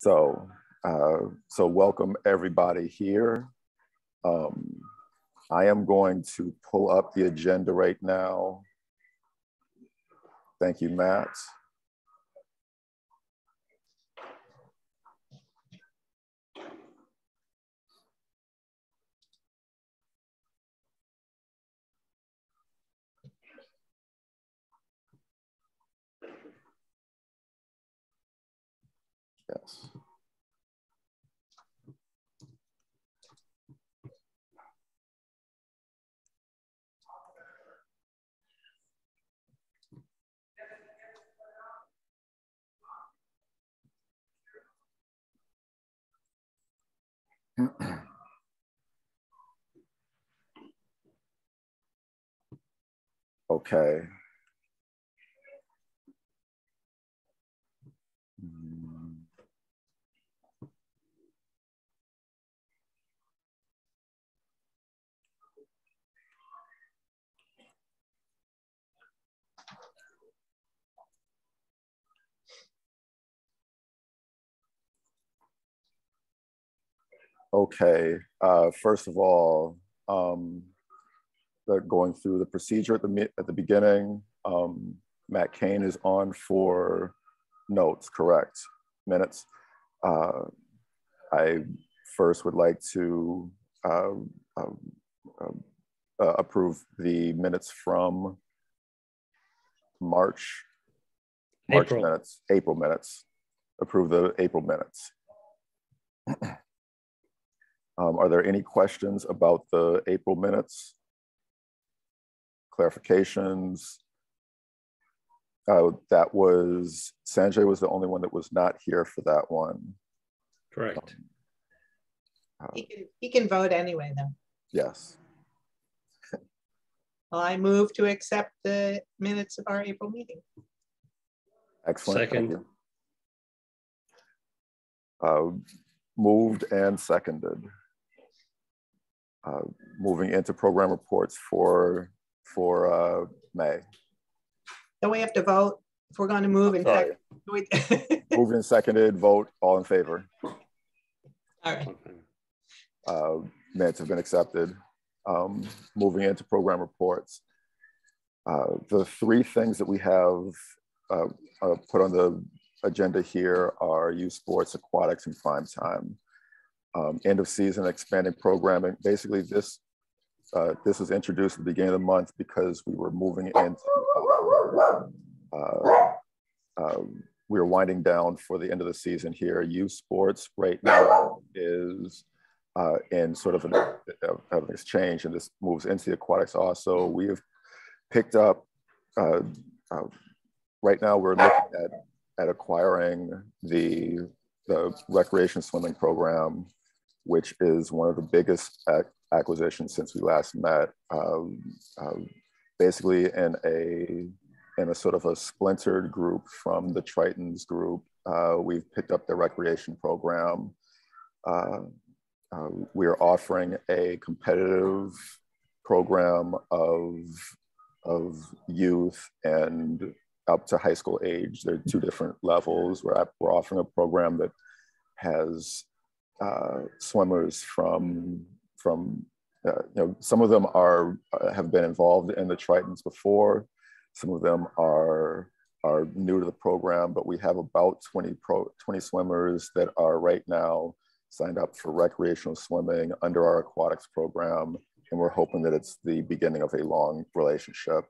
So, uh, so welcome everybody here. Um, I am going to pull up the agenda right now. Thank you, Matt. Yes. okay. Mm. Okay, uh, first of all, um, they're going through the procedure at the, at the beginning. Um, Matt Kane is on for notes, correct? Minutes. Uh, I first would like to uh, um, um, uh, approve the minutes from March. March April. minutes, April minutes. Approve the April minutes. Um, are there any questions about the April minutes? Clarifications? Uh, that was, Sanjay was the only one that was not here for that one. Correct. He can, he can vote anyway, though. Yes, Well, I move to accept the minutes of our April meeting. excellent. Second. Uh, Moved and seconded. Uh, Moving into program reports for, for uh, May. Then we have to vote if we're going to move in Sorry. fact. Moved and seconded, vote, all in favor. All right, uh, minutes have been accepted. Um, moving into program reports. Uh, the three things that we have uh, uh, put on the agenda here are youth sports, aquatics, and prime time. Um, end of season expanding programming. Basically, this uh, this was introduced at the beginning of the month because we were moving into uh, uh, um, we are winding down for the end of the season here. Youth sports right now is uh, in sort of an, of an exchange, and this moves into the aquatics also. We have picked up, uh, uh, right now we're looking at, at acquiring the, the recreation swimming program, which is one of the biggest ac- acquisitions since we last met. Um, um, basically in a in a sort of a splintered group from the Tritons group. Uh, we've picked up the recreation program. Uh, uh, we are offering a competitive program of, of youth and up to high school age. There are two different levels. We're, we're offering a program that has uh, swimmers from, from uh, you know, some of them are, uh, have been involved in the Tritons before. Some of them are are new to the program, but we have about 20 pro 20 swimmers that are right now signed up for recreational swimming under our aquatics program, and we're hoping that it's the beginning of a long relationship.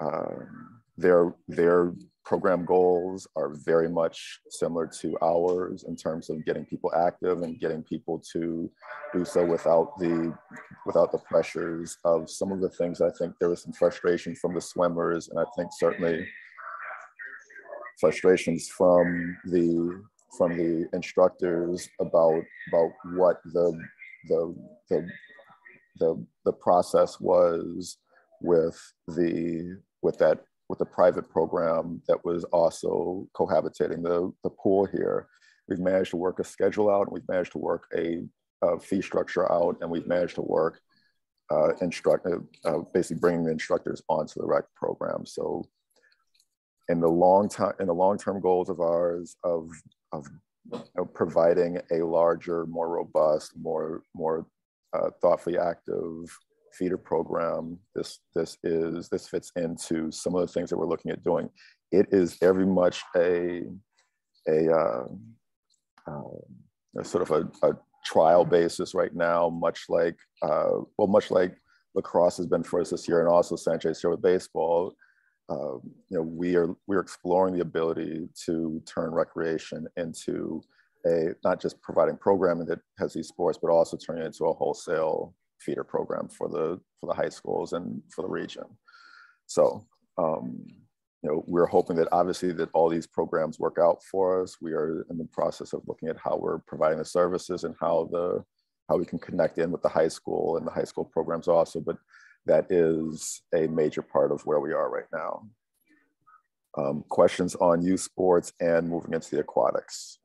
Um, their their program goals are very much similar to ours in terms of getting people active and getting people to do so without the without the pressures of some of the things. I think there was some frustration from the swimmers and I think certainly frustrations from the from the instructors about about what the the the the, the process was with the with that with the private program that was also cohabitating the, the pool here. We've managed to work a schedule out and we've managed to work a, a fee structure out and we've managed to work uh, instruct, uh, basically bringing the instructors onto the rec program. So in the long time, in the long-term goals of ours of, of you know, providing a larger, more robust, more more uh, thoughtfully active feeder program. This this is this fits into some of the things that we're looking at doing. It is very much a a, uh, uh, a sort of a, a, trial basis right now, much like uh, well, much like lacrosse has been for us this year, and also Sanchez here with baseball. Uh, you know, we are we're exploring the ability to turn recreation into a not just providing programming that has these sports, but also turning it into a wholesale feeder program for the for the high schools and for the region. So, um, you know, we're hoping that obviously that all these programs work out for us. We are in the process of looking at how we're providing the services and how the how we can connect in with the high school and the high school programs also. But that is a major part of where we are right now. Um, questions on youth sports and moving into the aquatics.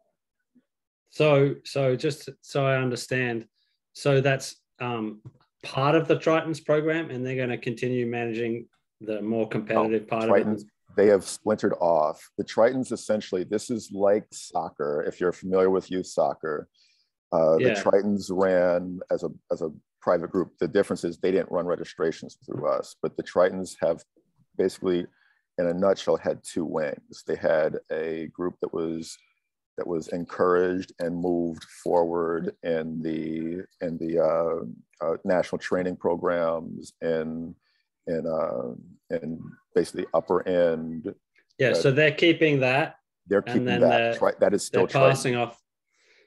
So, so just so I understand, so that's um, part of the Tritons program, and they're going to continue managing the more competitive part Tritons, of it. They have splintered off. The Tritons essentially, this is like soccer. If you're familiar with youth soccer, uh, yeah. the Tritons ran as a as a private group. The difference is they didn't run registrations through us, but the Tritons have basically, in a nutshell, had two wings. They had a group that was that was encouraged and moved forward in the in the uh, uh, national training programs and and uh, and basically upper end. Yeah, so they're keeping that. They're keeping that. Right, that is still passing off.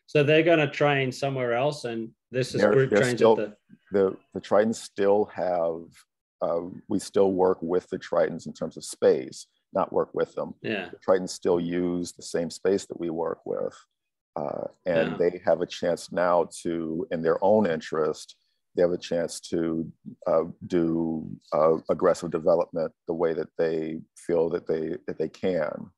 So they're going to train somewhere else, and this is they're, group they're trains still, the... the the Tritons still have. Uh, we still work with the Tritons in terms of space not work with them. Yeah. The Tritons still use the same space that we work with. Uh, and yeah. they have a chance now to, in their own interest, they have a chance to uh, do uh, aggressive development the way that they feel that they that they can.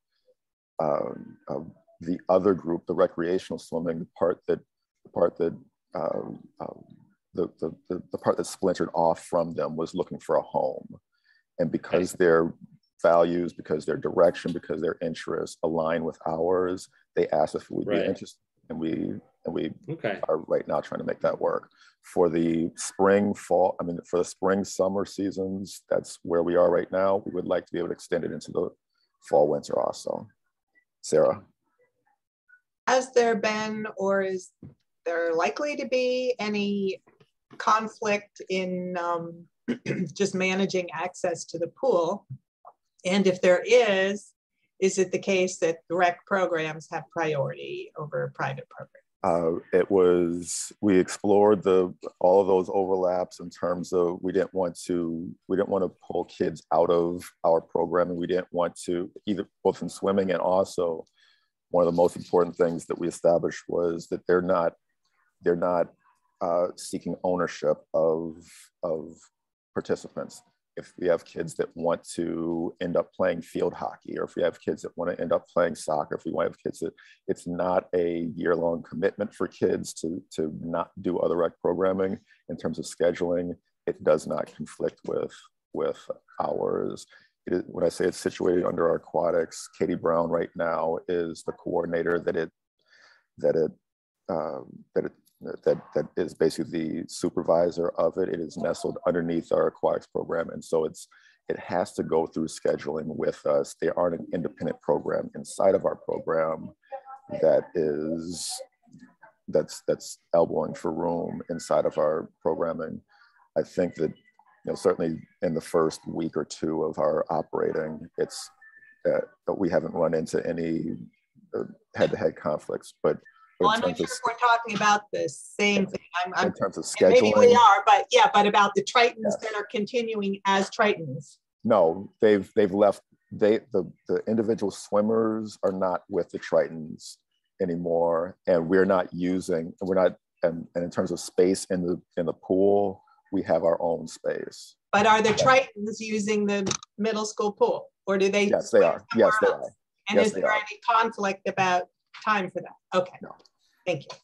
Um, uh, the other group, the recreational swimming, the part that the part that um, um, the, the, the, the part that splintered off from them was looking for a home. And because they're values, because their direction, because their interests align with ours. They asked if we'd right. be interested, and we and we okay. are right now trying to make that work. For the spring, fall, I mean, for the spring, summer seasons, that's where we are right now. We would like to be able to extend it into the fall, winter also. Sarah. Has there been, or is there likely to be any conflict in um, just managing access to the pool and if there is, is it the case that direct programs have priority over private programs? Uh, it was we explored the all of those overlaps in terms of we didn't want to we didn't want to pull kids out of our program and we didn't want to either both in swimming and also one of the most important things that we established was that they're not they're not uh, seeking ownership of of participants if we have kids that want to end up playing field hockey, or if we have kids that want to end up playing soccer, if we want to have kids that it's not a year long commitment for kids to, to not do other rec programming in terms of scheduling, it does not conflict with, with ours. When I say it's situated under our aquatics, Katie Brown right now is the coordinator that it, that it, um, that it that, that is basically the supervisor of it. It is nestled underneath our aquatics program. And so it's, it has to go through scheduling with us. They aren't an independent program inside of our program that is, that's, that's elbowing for room inside of our programming. I think that, you know, certainly in the first week or two of our operating, it's, uh, we haven't run into any uh, head-to-head conflicts, but I'm not sure if we're talking about the same thing. I'm, I'm, in terms of scheduling. Maybe we are, but yeah, but about the Tritons yes. that are continuing as Tritons. No, they've they've left. They the the individual swimmers are not with the Tritons anymore, and we're not using. We're not. And, and in terms of space in the in the pool, we have our own space. But are the Tritons using the middle school pool, or do they? Yes, they are. Yes, else? they are. And yes, is there are. any conflict about time for that? Okay. No. Thank you.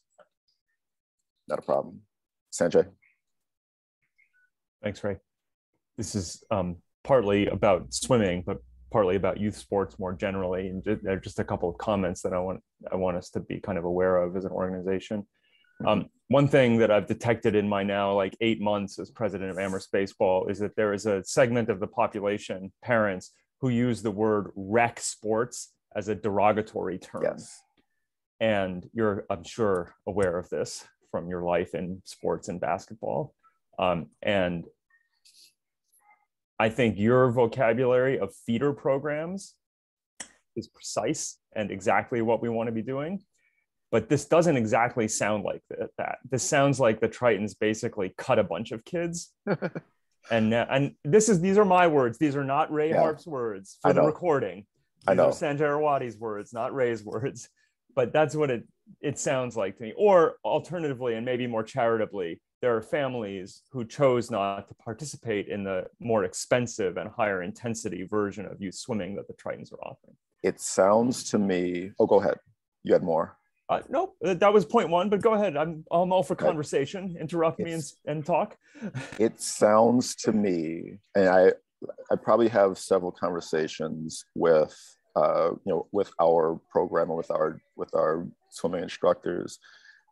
Not a problem. Sanjay. Thanks, Ray. This is um, partly about swimming, but partly about youth sports more generally, and just, there are just a couple of comments that I want I want us to be kind of aware of as an organization. Um, one thing that I've detected in my now like eight months as president of Amherst Baseball is that there is a segment of the population, parents, who use the word rec sports as a derogatory term. Yes. And you're, I'm sure, aware of this from your life in sports and basketball. Um, and I think your vocabulary of feeder programs is precise and exactly what we want to be doing but this doesn't exactly sound like that. This sounds like the Tritons basically cut a bunch of kids. and and this is these are my words. These are not Ray yeah. Harp's words for the recording. These I know. are Sanjarawadi's words, not Ray's words. But that's what it it sounds like to me. Or alternatively, and maybe more charitably, there are families who chose not to participate in the more expensive and higher intensity version of youth swimming that the Tritons are offering. It sounds to me. Oh, go ahead. You had more. Uh, nope, that was point one. But go ahead. I'm I'm all for conversation. Interrupt me and, and talk. it sounds to me, and I I probably have several conversations with uh, you know with our program or with our with our swimming instructors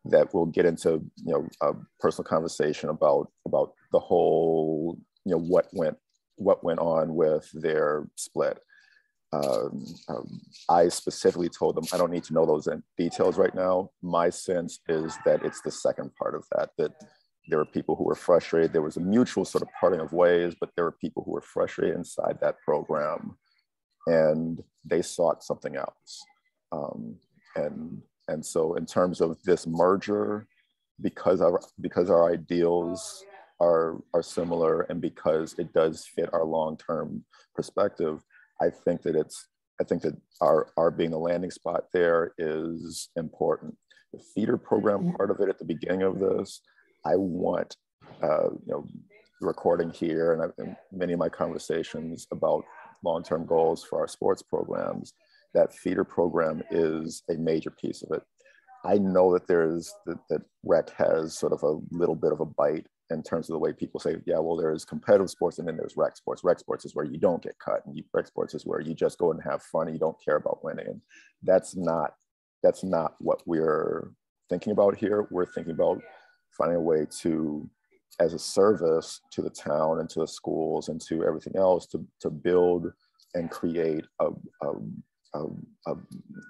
that we'll get into you know a personal conversation about about the whole you know what went what went on with their split um, um, I specifically told them I don't need to know those details right now. My sense is that it's the second part of that, that there were people who were frustrated. There was a mutual sort of parting of ways, but there were people who were frustrated inside that program and they sought something else. Um, and, and so in terms of this merger, because our, because our ideals are, are similar and because it does fit our long-term perspective, I think that it's, I think that our, our being a landing spot there is important. The feeder program part of it at the beginning of this, I want, uh, you know, recording here and, I've, and many of my conversations about long-term goals for our sports programs, that feeder program is a major piece of it. I know that there's that, that rec has sort of a little bit of a bite in terms of the way people say, yeah, well, there's competitive sports and then there's rec sports. Rec sports is where you don't get cut, and you, rec sports is where you just go and have fun and you don't care about winning. And that's not that's not what we're thinking about here. We're thinking about finding a way to, as a service to the town and to the schools and to everything else, to to build and create a, a, a, a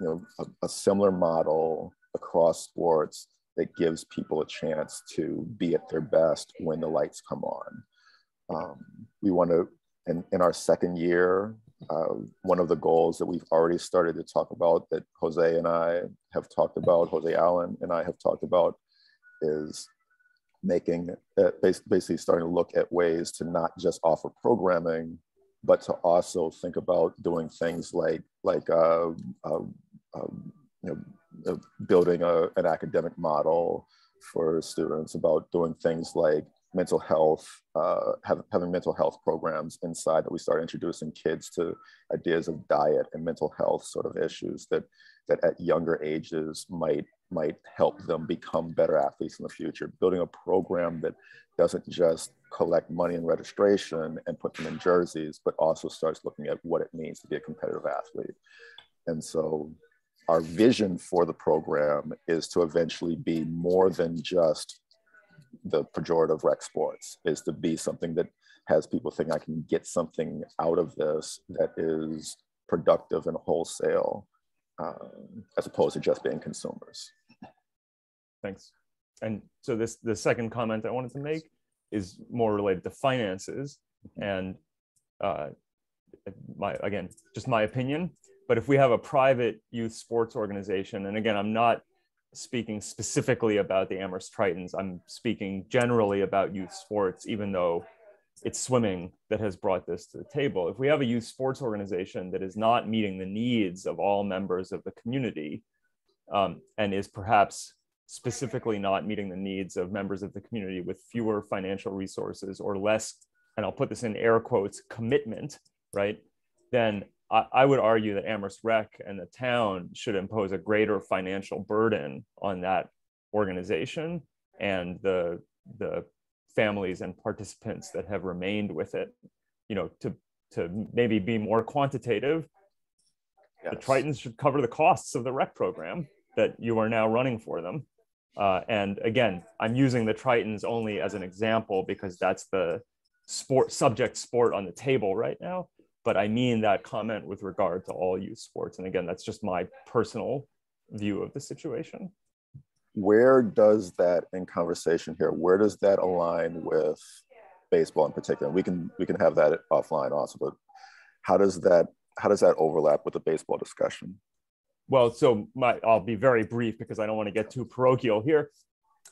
you know a, similar model across sports that gives people a chance to be at their best when the lights come on. Um, we want to, in, in our second year, uh, one of the goals that we've already started to talk about that Jose and I have talked about, Jose Allen and I have talked about, is making uh, basically starting to look at ways to not just offer programming, but to also think about doing things like like uh, uh, you know building a, an academic model for students about doing things like mental health, uh, have, having mental health programs inside that we start introducing kids to ideas of diet and mental health sort of issues that, that at younger ages might, might help them become better athletes in the future. Building a program that doesn't just collect money and registration and put them in jerseys, but also starts looking at what it means to be a competitive athlete. And so our vision for the program is to eventually be more than just the pejorative rec sports, is to be something that has people think I can get something out of this that is productive and wholesale, um, as opposed to just being consumers. Thanks. And so this the second comment I wanted to make is more related to finances and uh, my again just my opinion but if we have a private youth sports organization, and again, I'm not speaking specifically about the Amherst Tritons, I'm speaking generally about youth sports, even though it's swimming that has brought this to the table. If we have a youth sports organization that is not meeting the needs of all members of the community um, and is perhaps specifically not meeting the needs of members of the community with fewer financial resources or less, and I'll put this in air quotes, commitment, right? Then I, I would argue that Amherst Rec and the town should impose a greater financial burden on that organization and the the families and participants that have remained with it you know to to maybe be more quantitative, yes. the Tritons should cover the costs of the rec program that you are now running for them. Uh, and again, I'm using the Tritons only as an example because that's the sport subject sport on the table right now. But I mean that comment with regard to all youth sports. And again, that's just my personal view of the situation. Where does that in conversation here, where does that align with baseball in particular? We can we can have that offline also, but how does that how does that overlap with the baseball discussion? Well, so my I'll be very brief because I don't want to get too parochial here.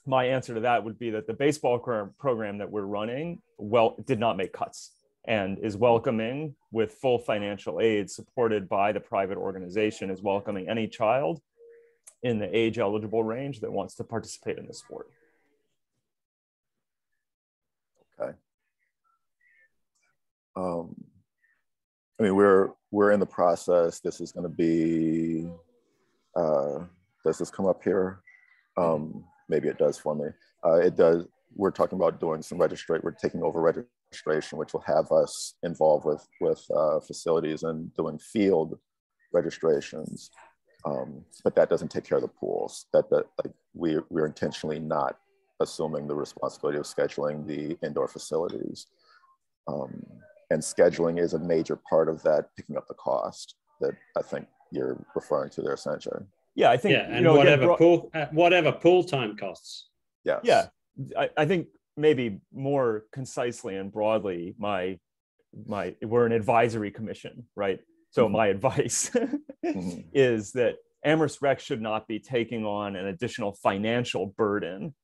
My answer to that would be that the baseball program that we're running well did not make cuts and is welcoming with full financial aid supported by the private organization is welcoming any child in the age eligible range that wants to participate in the sport. Okay. Um, I mean, we're we're in the process. This is going to be uh, does this come up here? Um, maybe it does for me. Uh, it does. We're talking about doing some registrate. We're taking over registration, which will have us involved with with uh, facilities and doing field registrations. Um, but that doesn't take care of the pools. That that like we we're intentionally not assuming the responsibility of scheduling the indoor facilities. Um, and scheduling is a major part of that, picking up the cost that I think you're referring to there, Sanjay. Yeah, I think yeah, and you know, whatever again, pool uh, whatever pool time costs. Yeah, yeah. I, I think maybe more concisely and broadly, my my we're an advisory commission, right? So mm-hmm. my advice mm-hmm. is that Amherst Rec should not be taking on an additional financial burden,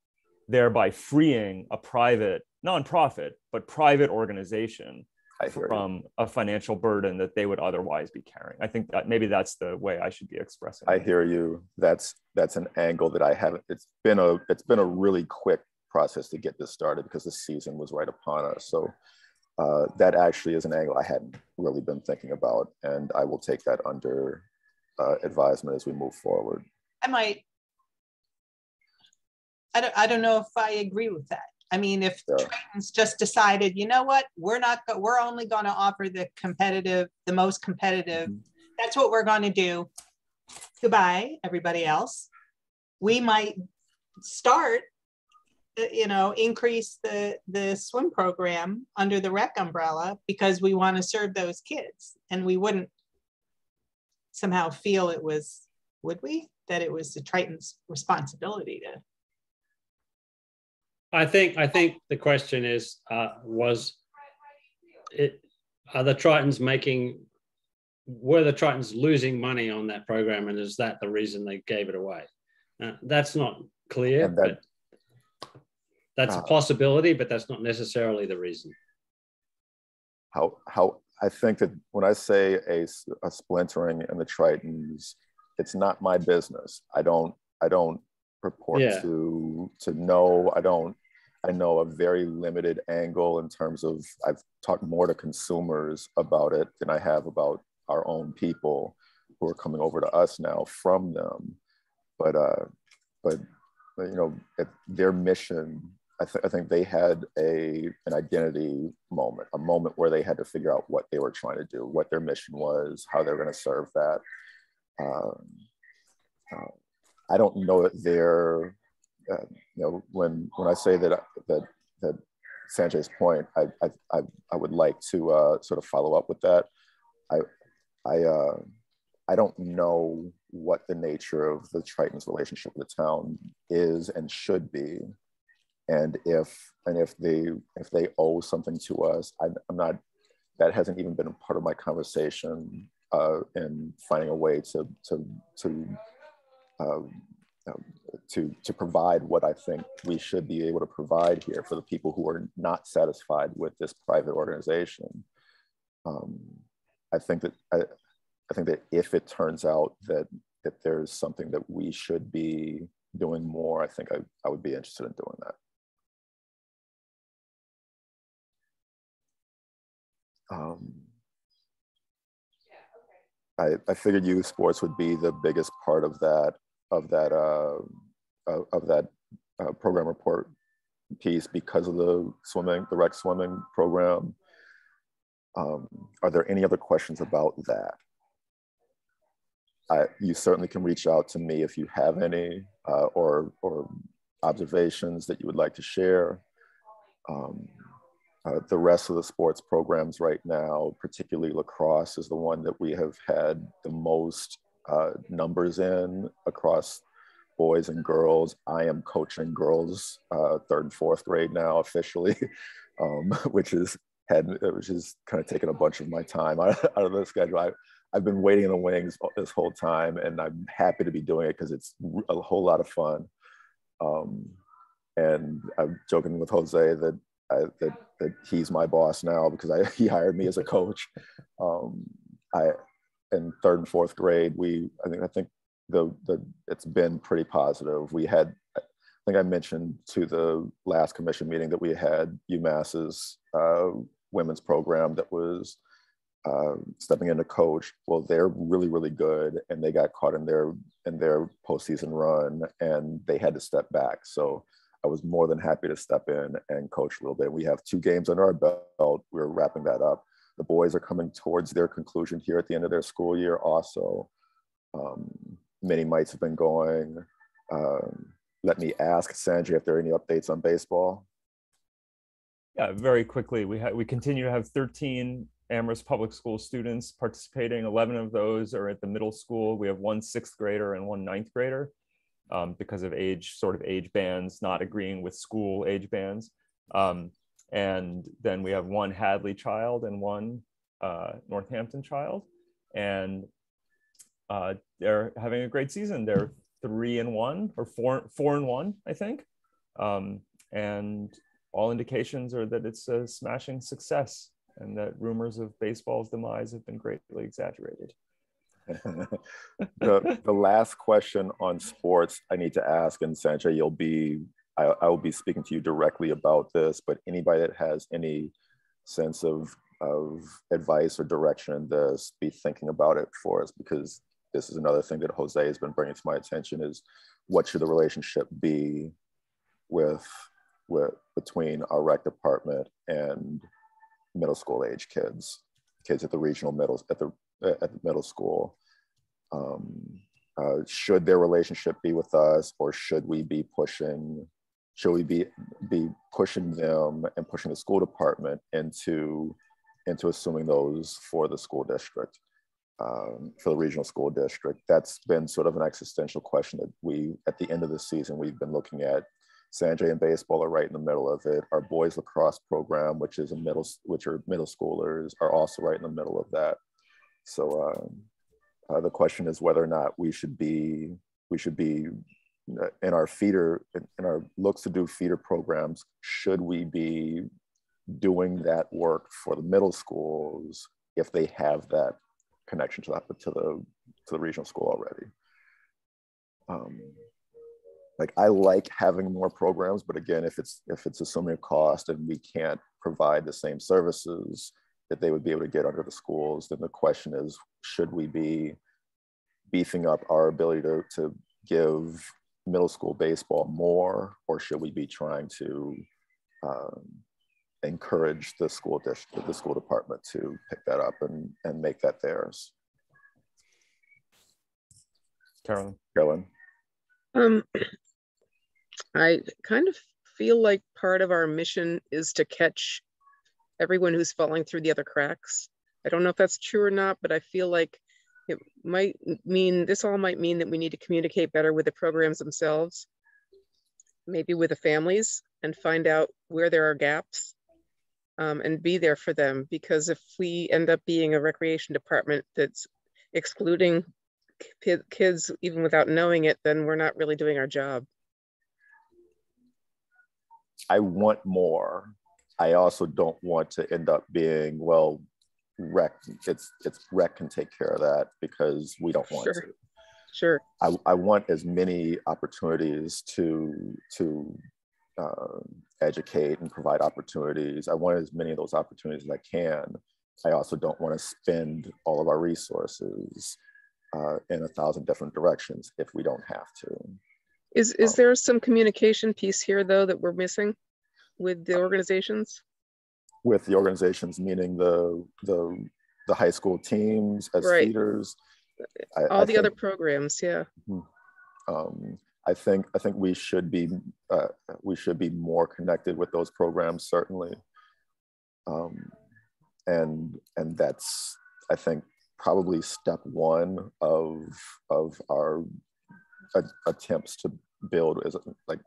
thereby freeing a private nonprofit but private organization from you. a financial burden that they would otherwise be carrying. I think that maybe that's the way I should be expressing. I hear you. That's that's an angle that I haven't. It's been a it's been a really quick process to get this started because the season was right upon us. So uh, that actually is an angle I hadn't really been thinking about, and I will take that under uh, advisement as we move forward. I might. I don't. I don't know if I agree with that. I mean, if yeah. Tritons just decided, you know what, we're not, we're only going to offer the competitive, the most competitive. Mm-hmm. That's what we're going to do. Goodbye, everybody else. We might start, you know, increase the the swim program under the rec umbrella because we want to serve those kids, and we wouldn't somehow feel it was, would we, that it was the Triton's responsibility to I think I think the question is uh, was it are the Tritons making were the Tritons losing money on that program and is that the reason they gave it away? Uh, that's not clear, that, but that's uh, a possibility, but that's not necessarily the reason. How how I think that when I say a, a splintering in the Tritons, it's not my business. I don't I don't purport yeah. to to know. I don't I know a very limited angle in terms of I've talked more to consumers about it than I have about our own people who are coming over to us now from them. But uh, but you know, their mission, I, th- I think they had a an identity moment, a moment where they had to figure out what they were trying to do, what their mission was, how they're going to serve that. Um, uh, I don't know that they're uh, you know, when when I say that that that Sanjay's point, I I I, would like to uh, sort of follow up with that. I I uh, I don't know what the nature of the Triton's relationship with the town is and should be, and if and if they if they owe something to us, I, am not. That hasn't even been a part of my conversation uh, in finding a way to to to um, to, to provide what I think we should be able to provide here for the people who are not satisfied with this private organization. Um, I think that I, I think that if it turns out that that there's something that we should be doing more, I think I, I would be interested in doing that. Um, I, I figured youth sports would be the biggest part of that of that uh, of that uh, program report piece because of the swimming, the rec swimming program. Um, are there any other questions about that? I, you certainly can reach out to me if you have any uh, or, or observations that you would like to share. Um, uh, the rest of the sports programs right now, particularly lacrosse, is the one that we have had the most uh, numbers in across boys and girls. I am coaching girls uh, third and fourth grade now officially, um, which is had which is kind of taken a bunch of my time out, out of the schedule. I, I've been waiting in the wings this whole time, and I'm happy to be doing it because it's a whole lot of fun. Um, and I'm joking with Jose that I, that that he's my boss now because I, he hired me as a coach. Um, I in third and fourth grade, we I think I think the the it's been pretty positive. We had I think I mentioned to the last commission meeting that we had UMass's uh, women's program that was uh, stepping into coach. Well, they're really really good, and they got caught in their in their postseason run, and they had to step back. So I was more than happy to step in and coach a little bit. We have two games under our belt. We're wrapping that up. The boys are coming towards their conclusion here at the end of their school year. Also, um, many mites have been going. Um, let me ask Sanjay if there are any updates on baseball. Yeah, very quickly. We have we continue to have 13 Amherst Public School students participating. 11 of those are at the middle school. We have one sixth grader and one ninth grader um, because of age, sort of age bands, not agreeing with school age bands. Um, and then we have one Hadley child and one uh, Northampton child. And uh, they're having a great season. They're three and one or four, four and one, I think. Um, and all indications are that it's a smashing success and that rumors of baseball's demise have been greatly exaggerated. the, the last question on sports I need to ask, and Sanjay, you'll be, I, I will be speaking to you directly about this, but anybody that has any sense of, of advice or direction in this, be thinking about it for us because this is another thing that Jose has been bringing to my attention is what should the relationship be with, with between our rec department and middle school age kids, kids at the regional middle, at the at the middle school. Um, uh, should their relationship be with us, or should we be pushing? Should we be be pushing them and pushing the school department into into assuming those for the school district, um, for the regional school district? That's been sort of an existential question that we, at the end of the season, we've been looking at Sanjay and baseball are right in the middle of it. Our boys lacrosse program, which is a middle, which are middle schoolers, are also right in the middle of that. So um, uh, the question is whether or not we should be we should be uh, in our feeder in our looks to do feeder programs. Should we be doing that work for the middle schools if they have that connection to that to the to the regional school already? Um, like I like having more programs, but again, if it's if it's assuming a cost and we can't provide the same services that they would be able to get under the schools, then the question is, should we be beefing up our ability to, to give middle school baseball more, or should we be trying to um, encourage the school district, the school department to pick that up and, and make that theirs? Carolyn. Carolyn. Um, I kind of feel like part of our mission is to catch everyone who's falling through the other cracks. I don't know if that's true or not, but I feel like it might mean this all might mean that we need to communicate better with the programs themselves, maybe with the families, and find out where there are gaps um, and be there for them. Because if we end up being a recreation department that's excluding kids even without knowing it, then we're not really doing our job. I want more. I also don't want to end up being, well, rec it's it's rec can take care of that because we don't want sure. to. Sure. I, I want as many opportunities to to uh, educate and provide opportunities. I want as many of those opportunities as i can. I also don't want to spend all of our resources uh, in a thousand different directions if we don't have to. Is is um, there some communication piece here though that we're missing with the organizations with the organizations, meaning the the the high school teams as Right. feeders. I- All I the other programs, yeah. um, I think I think we should be uh, we should be more connected with those programs certainly, um, and and that's I think probably step one of of our attempts to build is like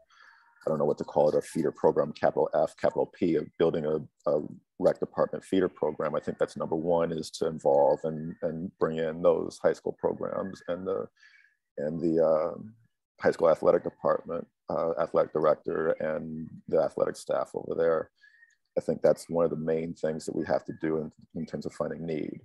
I don't know what to call it a feeder program capital F capital P of building a, a rec department feeder program. I think that's number one is to involve and and bring in those high school programs and the and the uh, high school athletic department, uh, athletic director, and the athletic staff over there. I think that's one of the main things that we have to do in, in terms of finding need.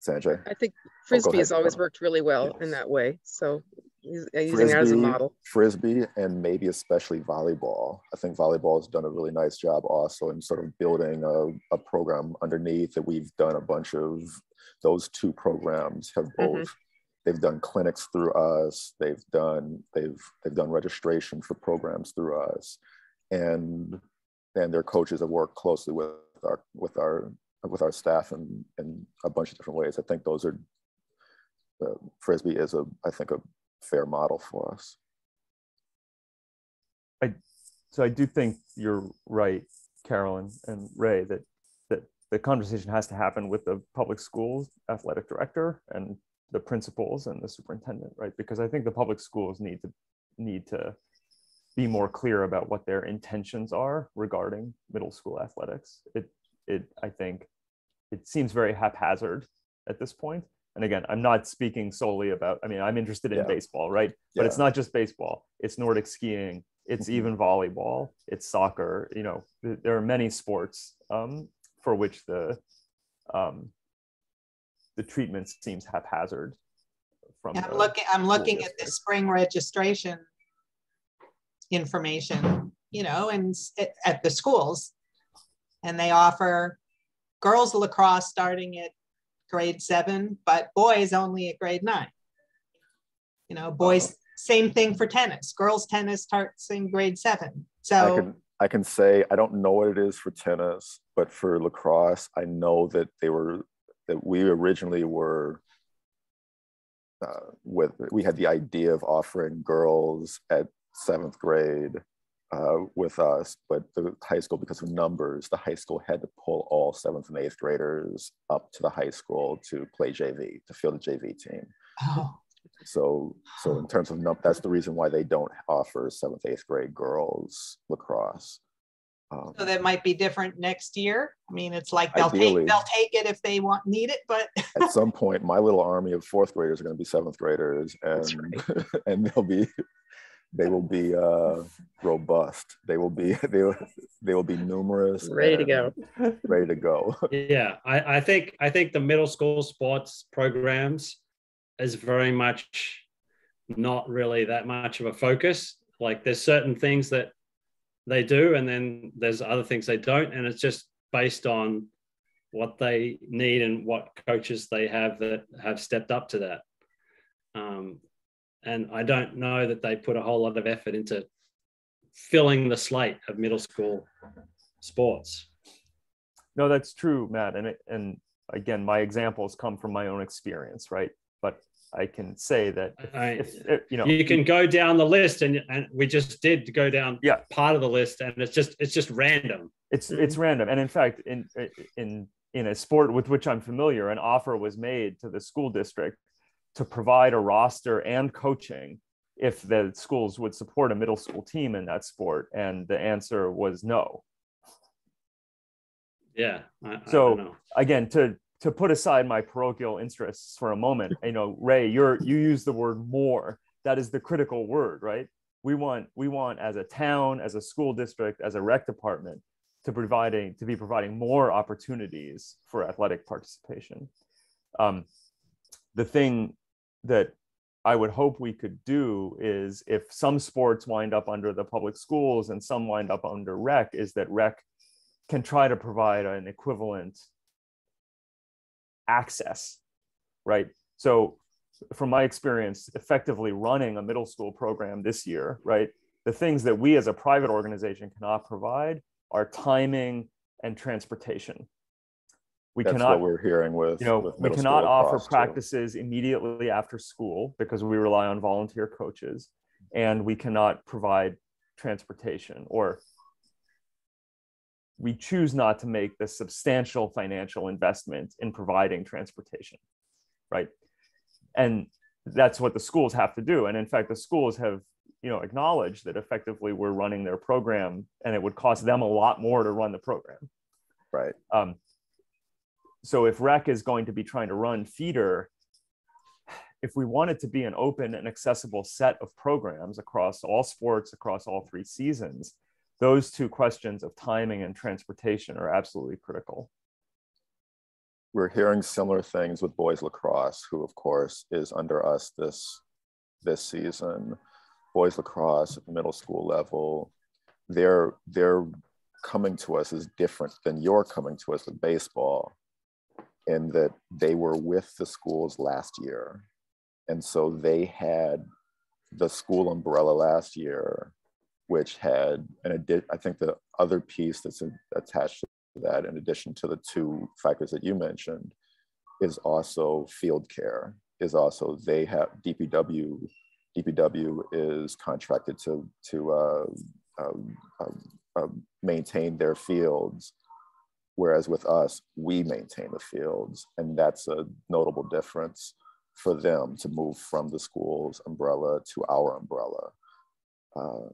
Sanjay, I think Oh, Frisbee has always worked really well in that way. So us- uh, using as a model. frisbee, and maybe especially volleyball. I think volleyball has done a really nice job also in sort of building a, a program underneath that we've done a bunch of those two programs have both Mhm. they've done clinics through us they've done they've they've done registration for programs through us and and their coaches have worked closely with our with our with our staff in in a bunch of different ways i think those are uh, frisbee is a i think a fair model for us I, so I do think you're right, Carolyn and Ray, that that the conversation has to happen with the public schools athletic director and the principals and the superintendent, right? Because I think the public schools need to need to be more clear about what their intentions are regarding middle school athletics. It it I think it seems very haphazard at this point. And again, I'm not speaking solely about, I mean, I'm interested in Yeah. baseball, right? But it's not just baseball, it's Nordic skiing, it's Mhm. even volleyball, it's soccer, you know, th- there are many sports um, for which the um, the treatment seems haphazard from I'm looking, I'm looking at the spring registration information, you know, and at, at the schools. And they offer girls lacrosse starting at grade seven, but boys only at grade nine. You know, boys, same thing for tennis. Girls tennis starts in grade seven. So I can I can say I don't know what it is for tennis, but for lacrosse, I know that they were that we originally were uh, with we had the idea of offering girls at seventh grade uh, with us, but the high school because of numbers, the high school had to pull all seventh and eighth graders up to the high school to play JV to field a JV team. oh, So, so in terms of num, that's the reason why they don't offer seventh, eighth grade girls lacrosse. Um, so that might be different next year. I mean, it's like they'll Ideally. take, they'll take it if they want, need it, but at some point, my little army of fourth graders are going to be seventh graders, and and they'll be they will be uh, robust. They will be they will they will be numerous, Ready to go. ready to go. Yeah, I, I think I think the middle school sports programs is very much not really that much of a focus. Like there's certain things that they do, and then there's other things they don't, and it's just based on what they need and what coaches they have that have stepped up to that. Um, and I don't know that they put a whole lot of effort into filling the slate of middle school sports. No, that's true, Matt. And it, and again, my examples come from my own experience, right? But I can say that if, if, you know, you can go down the list and and we just did go down Yeah. part of the list and it's just it's just random it's it's random. And in fact, in in in a sport with which I'm familiar, an offer was made to the school district to provide a roster and coaching if the schools would support a middle school team in that sport, and the answer was no. yeah I, I So- don't know. again to to put aside my parochial interests for a moment you know ray you're you use the word more that is the critical word right we want we want as a town as a school district as a rec department to providing to be providing more opportunities for athletic participation um, the thing that i would hope we could do is if some sports wind up under the public schools and some wind up under rec is that rec can try to provide an equivalent access, right? So, from my experience, effectively running a middle school program this year, right? The things that we as a private organization cannot provide, are timing and transportation. We That's cannot what we're hearing with. you know with we cannot offer across, too. practices immediately after school because we rely on volunteer coaches and we cannot provide transportation or we choose not to make the substantial financial investment in providing transportation right and that's what the schools have to do and in fact the schools have you know acknowledged that effectively we're running their program and it would cost them a lot more to run the program Right. um, so if rec is going to be trying to run feeder if we want it to be an open and accessible set of programs across all sports across all three seasons those two questions of timing and transportation are absolutely critical we're hearing similar things with boys lacrosse, who of course is under us this this season. Boys lacrosse at the middle school level, they're they're coming to us as different than you're coming to us with baseball, in that they were with the schools last year, and so they had the school umbrella last year, which had an addi- I think the other piece that's attached to that, in addition to the two factors that you mentioned, is also field care. Is also they have DPW. DPW is contracted to to uh, um, um, um, maintain their fields, whereas with us we maintain the fields, and that's a notable difference for them to move from the school's umbrella to our umbrella. Um,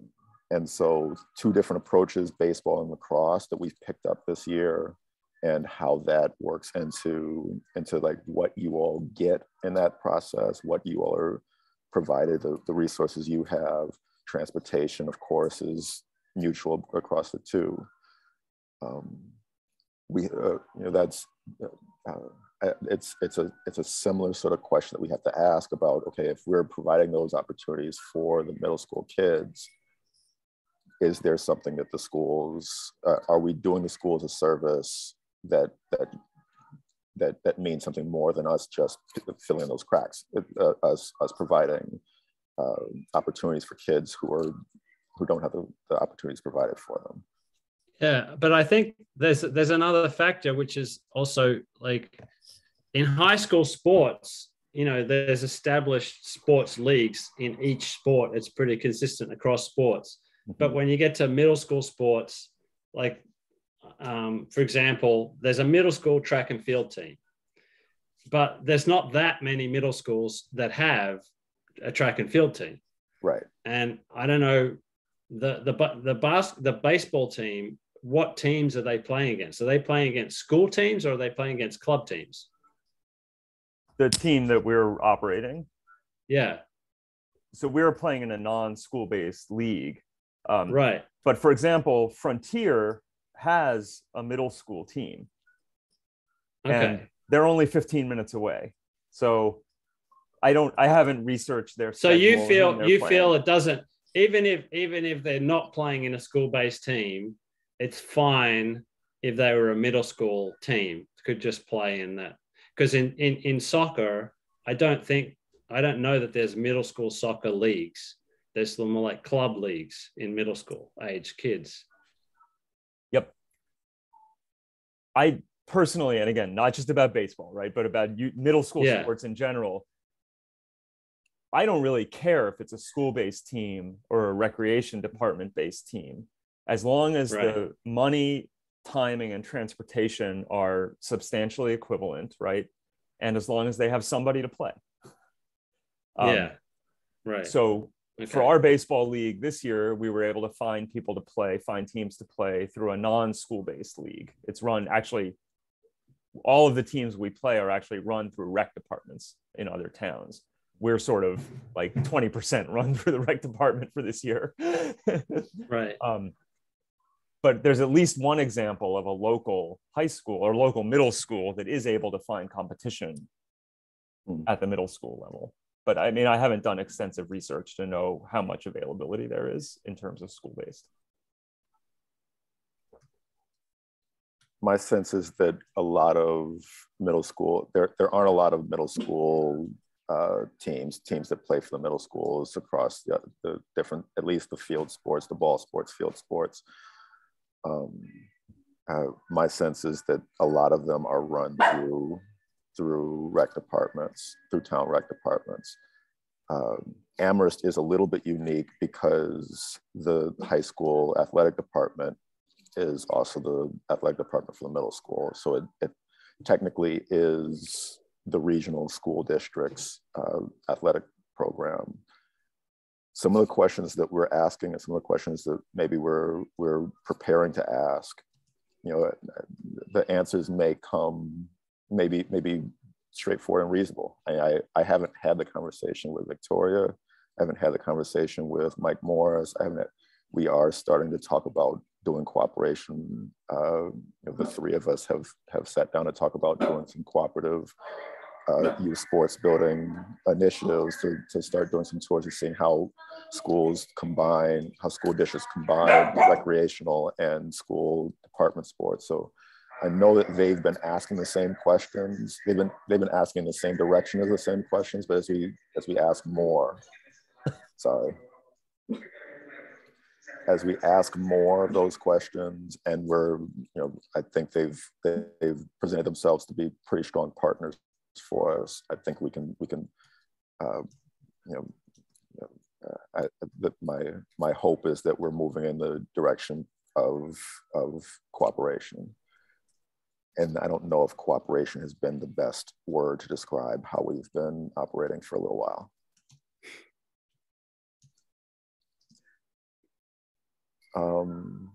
and so two different approaches, baseball and lacrosse that we've picked up this year and how that works into, into like what you all get in that process, what you all are provided, the, the resources you have, transportation, of course, is mutual across the two. Um, we, uh, you know, that's, uh, it's, it's, a, it's a similar sort of question that we have to ask about, okay, if we're providing those opportunities for the middle school kids, is there something that the schools uh, are we doing the schools a service that that that that means something more than us just filling those cracks uh, us us providing uh, opportunities for kids who are who don't have the, the opportunities provided for them yeah but i think there's there's another factor which is also like in high school sports you know there's established sports leagues in each sport it's pretty consistent across sports but when you get to middle school sports, like um, for example, there's a middle school track and field team, but there's not that many middle schools that have a track and field team. Right. And I don't know the the the bas- the baseball team. What teams are they playing against? Are they playing against school teams or are they playing against club teams? The team that we're operating. Yeah. So we're playing in a non-school based league um, right. But for example, Frontier has a middle school team. Okay. And they're only 15 minutes away. So I don't I haven't researched their So you feel you playing. feel it doesn't even if even if they're not playing in a school-based team, it's fine if they were a middle school team could just play in that. Because in, in in soccer, I don't think I don't know that there's middle school soccer leagues. There's the more like club leagues in middle school age kids. Yep. I personally, and again, not just about baseball, right, but about middle school yeah. sports in general. I don't really care if it's a school-based team or a recreation department-based team, as long as right. the money, timing, and transportation are substantially equivalent, right? And as long as they have somebody to play. Um, yeah. Right. So Okay. For our baseball league this year, we were able to find people to play, find teams to play through a non school based league. It's run actually, all of the teams we play are actually run through rec departments in other towns. We're sort of like 20% run through the rec department for this year. right. Um, but there's at least one example of a local high school or local middle school that is able to find competition hmm. at the middle school level but I mean, I haven't done extensive research to know how much availability there is in terms of school based. My sense is that a lot of middle school, there, there aren't a lot of middle school uh, teams, teams that play for the middle schools across the, the different, at least the field sports, the ball sports, field sports. Um, uh, my sense is that a lot of them are run through through rec departments, through town rec departments. Um, Amherst is a little bit unique because the high school athletic department is also the athletic department for the middle school. So it, it technically is the regional school district's uh, athletic program. Some of the questions that we're asking and some of the questions that maybe we're, we're preparing to ask, you know, the answers may come maybe, maybe straightforward and reasonable. I, I, I haven't had the conversation with Victoria. I haven't had the conversation with Mike Morris. I haven't, we are starting to talk about doing cooperation. Uh, you know, the three of us have have sat down to talk about doing some cooperative uh, youth sports building initiatives to, to start doing some tours and seeing how schools combine, how school districts combine recreational and school department sports. So I know that they've been asking the same questions. They've been they've been asking the same direction as the same questions, but as we as we ask more, sorry as we ask more of those questions and we're you know i think they've they've presented themselves to be pretty strong partners for us i think we can we can uh, you know uh, I, the, my my hope is that we're moving in the direction of of cooperation and i don't know if cooperation has been the best word to describe how we've been operating for a little while Um,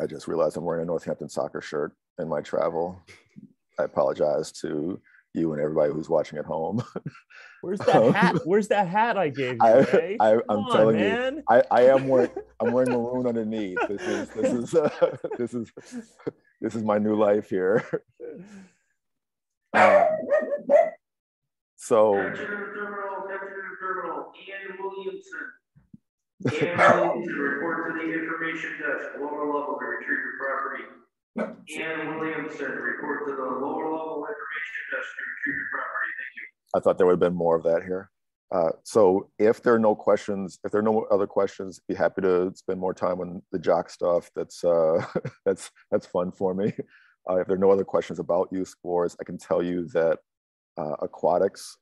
I just realized I'm wearing a Northampton soccer shirt in my travel. I apologize to you and everybody who's watching at home. Where's that hat? Where's that hat I gave you? I, I, am telling man. you, I, I am wearing I'm wearing maroon underneath. This is this is uh, this is this is my new life here. Um, so. Terminal, terminal, Ian Williamson. And to report to the information desk, lower level to retrieve your property. Ann Williamson, report to the lower level information to your property. Thank you. I thought there would have been more of that here. Uh, so if there are no questions, if there are no other questions, be happy to spend more time on the jock stuff. That's uh, that's that's fun for me. Uh, if there are no other questions about youth sports, I can tell you that uh, aquatics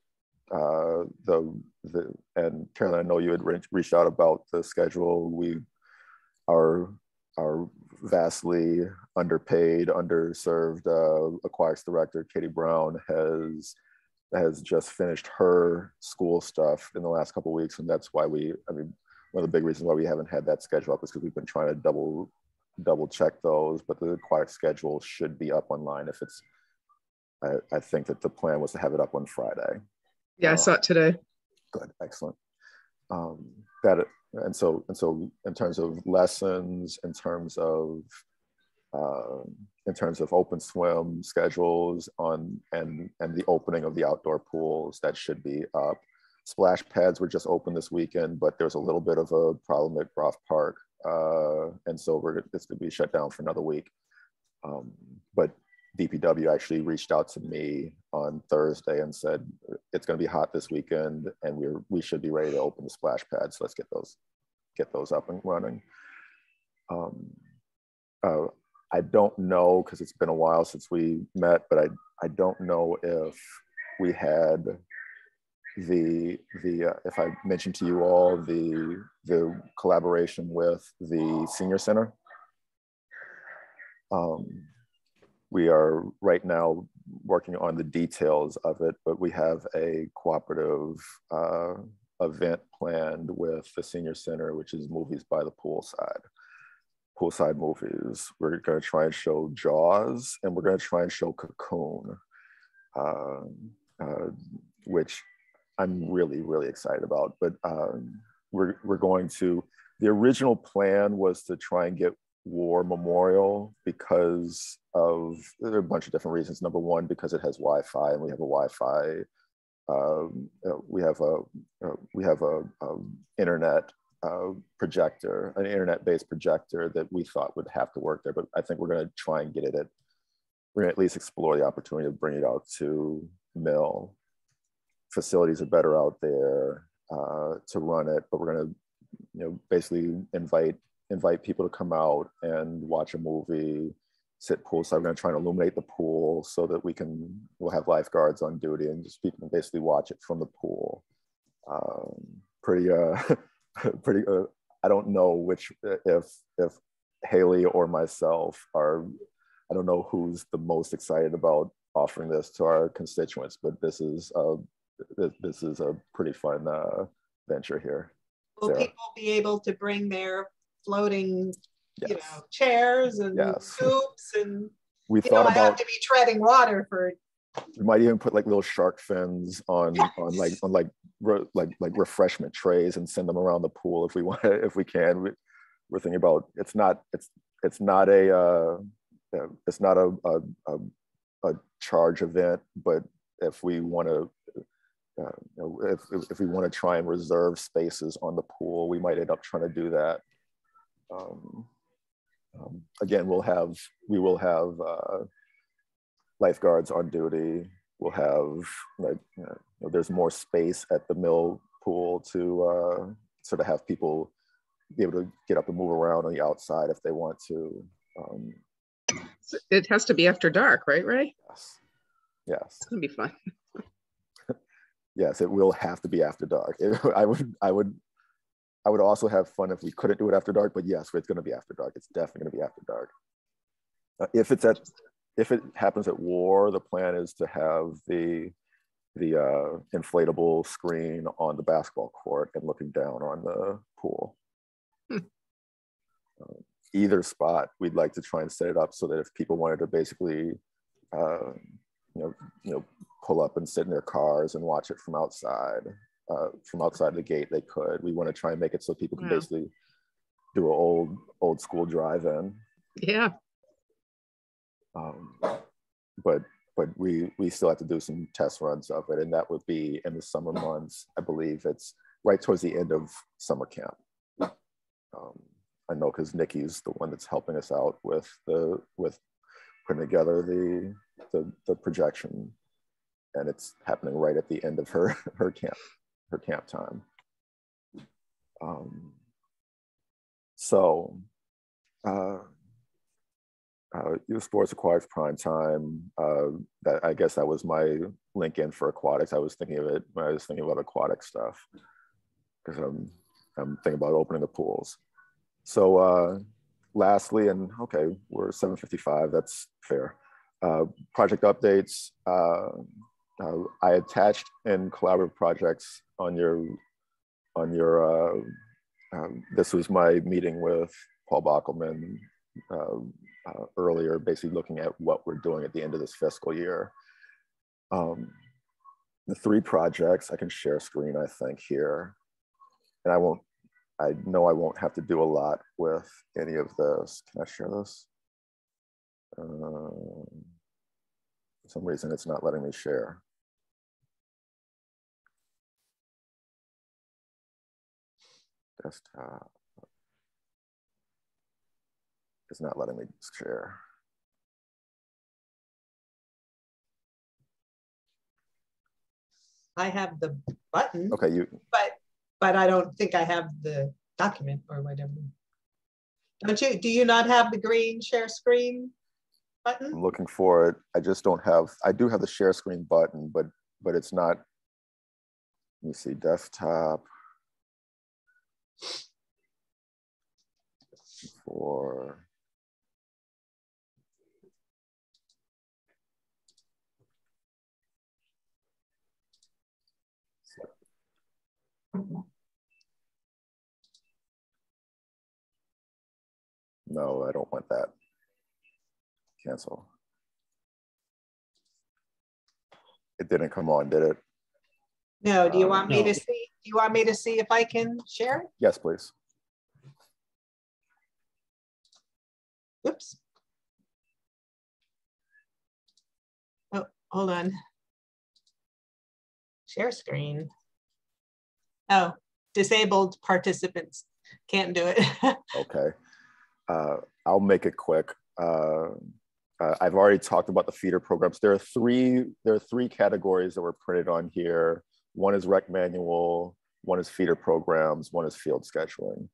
uh, the, the and Carolyn, I know you had re reached out about the schedule. We are are vastly underpaid, underserved uh, aquatics director Katie Brown has has just finished her school stuff in the last couple weeks, and that's why we. I mean, one of the big reasons why we haven't had that schedule up is because we've been trying to double double check those. But the aquatic schedule should be up online if it's. I, I think that the plan was to have it up on Friday. Yeah, I saw it today. Good, excellent. Um, that and so and so in terms of lessons, in terms of uh, in terms of open swim schedules on and and the opening of the outdoor pools, that should be up. Splash pads were just open this weekend, but there's a little bit of a problem at Groff Park, uh, and so we're it's going to be shut down for another week. Um, but DPW actually reached out to me on Thursday and said it's going to be hot this weekend, and we're we should be ready to open the splash pads. So let's get those get those up and running. Um, uh, I don't know because it's been a while since we met, but I I don't know if we had the the uh, if I mentioned to you all the the collaboration with the senior center. Um, we are right now working on the details of it, but we have a cooperative uh, event planned with the senior center, which is movies by the poolside. Poolside movies. We're going to try and show Jaws, and we're going to try and show Cocoon, uh, uh, which I'm really, really excited about. But um, we're we're going to. The original plan was to try and get War Memorial because of there are a bunch of different reasons. Number one, because it has Wi-Fi, and we have a Wi-Fi. Um, we have a uh, we have a, a internet uh, projector, an internet-based projector that we thought would have to work there, but I think we're going to try and get it at. We're going to at least explore the opportunity to bring it out to Mill. Facilities are better out there uh, to run it, but we're going to, you know, basically invite invite people to come out and watch a movie, sit poolside. We're going to try and illuminate the pool so that we can, we'll have lifeguards on duty and just people can basically watch it from the pool. Um, pretty, uh, pretty, uh, I don't know which, if, if Haley or myself are, I don't know who's the most excited about offering this to our constituents, but this is, uh, this, this is a pretty fun uh, venture here. Will Sarah. people be able to bring their floating, you know, chairs and Yes. scoops and We you thought have about to be treading water for we might even put like little shark fins on on like on like re, like like refreshment trays and send them around the pool if we want if we can. We, we're thinking about it's not it's it's not a uh, uh, it's not a, a a a charge event, but if we want to. Uh, know, if, if we want to try and reserve spaces on the pool, we might end up trying to do that. Um, um, again, we'll have we will have uh, lifeguards on duty. We'll have like you know, there's more space at the mill pool to uh, sort of have people be able to get up and move around on the outside if they want to. Um, It has to be after dark, right, Ray? yes, yes, It's gonna be fun. yes. It will have to be after dark. I would, I would, I would also have fun if we couldn't do it after dark. But yes, it's going to be after dark. It's definitely going to be after dark. Uh, if it's at, if it happens at war, the plan is to have the the uh, inflatable screen on the basketball court and looking down on the pool. Hmm. Uh, either spot, we'd like to try and set it up so that if people wanted to basically, uh, you know, you know, pull up and sit in their cars and watch it from outside, uh, from outside the gate, they could. We want to try and make it so people can Wow. basically do an old old school drive-in. Yeah, Um, but but we we still have to do some test runs of it, and that would be in the summer months. I believe it's right towards the end of summer camp. Um, I know because Nikki's the one that's helping us out with the with putting together the the, the projection, and it's happening right at the end of her her camp her camp time. Um, so. Uh, uh, sports aquatics prime time. Uh, that I guess that was my link in for aquatics. I was thinking of it when I was thinking about aquatic stuff because I'm I'm thinking about opening the pools. So uh, lastly, and okay, we're 7:55. That's fair. Uh, project updates. Uh, uh, I attached in collaborative projects on your on your. Uh, um, this was my meeting with Paul Bockelman. Uh, uh, earlier, basically looking at what we're doing at the end of this fiscal year. Um, the three projects I can share screen, I think here, and I won't. I know I won't have to do a lot with any of this. Can I share this? Um, for some reason, it's not letting me share. Desktop. It's not letting me share. I have the button, Okay, you but but I don't think I have the document or whatever. Don't you? Do you not have the green share screen button? I'm looking for it. I just don't have, I do have the share screen button, but but it's not. Let me see, desktop. For No, I don't want that. Cancel. It didn't come on, did it? No. Do you Um, want me no. to see? You want me to see if I can share? it? Yes, please. Oops. Oh, hold on. Share screen. Oh, disabled participants can't do it. Okay. Uh, I'll make it quick. Uh, uh, I've already talked about the feeder programs. There are three. There are three categories that were printed on here. One is rec manual. One is feeder programs. One is field scheduling.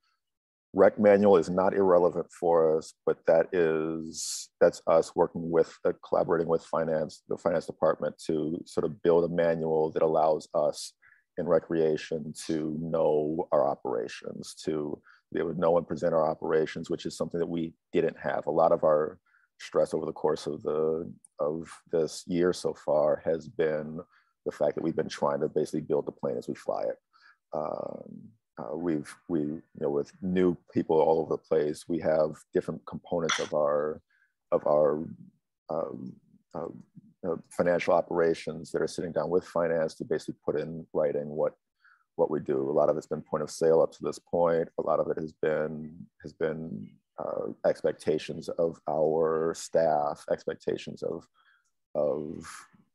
rec manual is not irrelevant for us, but that is that's us working with uh, collaborating with finance, the finance department to sort of build a manual that allows us in recreation to know our operations, to be able to know and present our operations, which is something that we didn't have. A lot of our stress over the course of the of this year so far has been the fact that we've been trying to basically build the plane as we fly it. Um, uh, we've we you know with new people all over the place, we have different components of our of our um, uh, uh, financial operations that are sitting down with finance to basically put in writing what what we do. A lot of it's been point of sale up to this point. A lot of it has been has been uh, expectations of our staff, expectations of of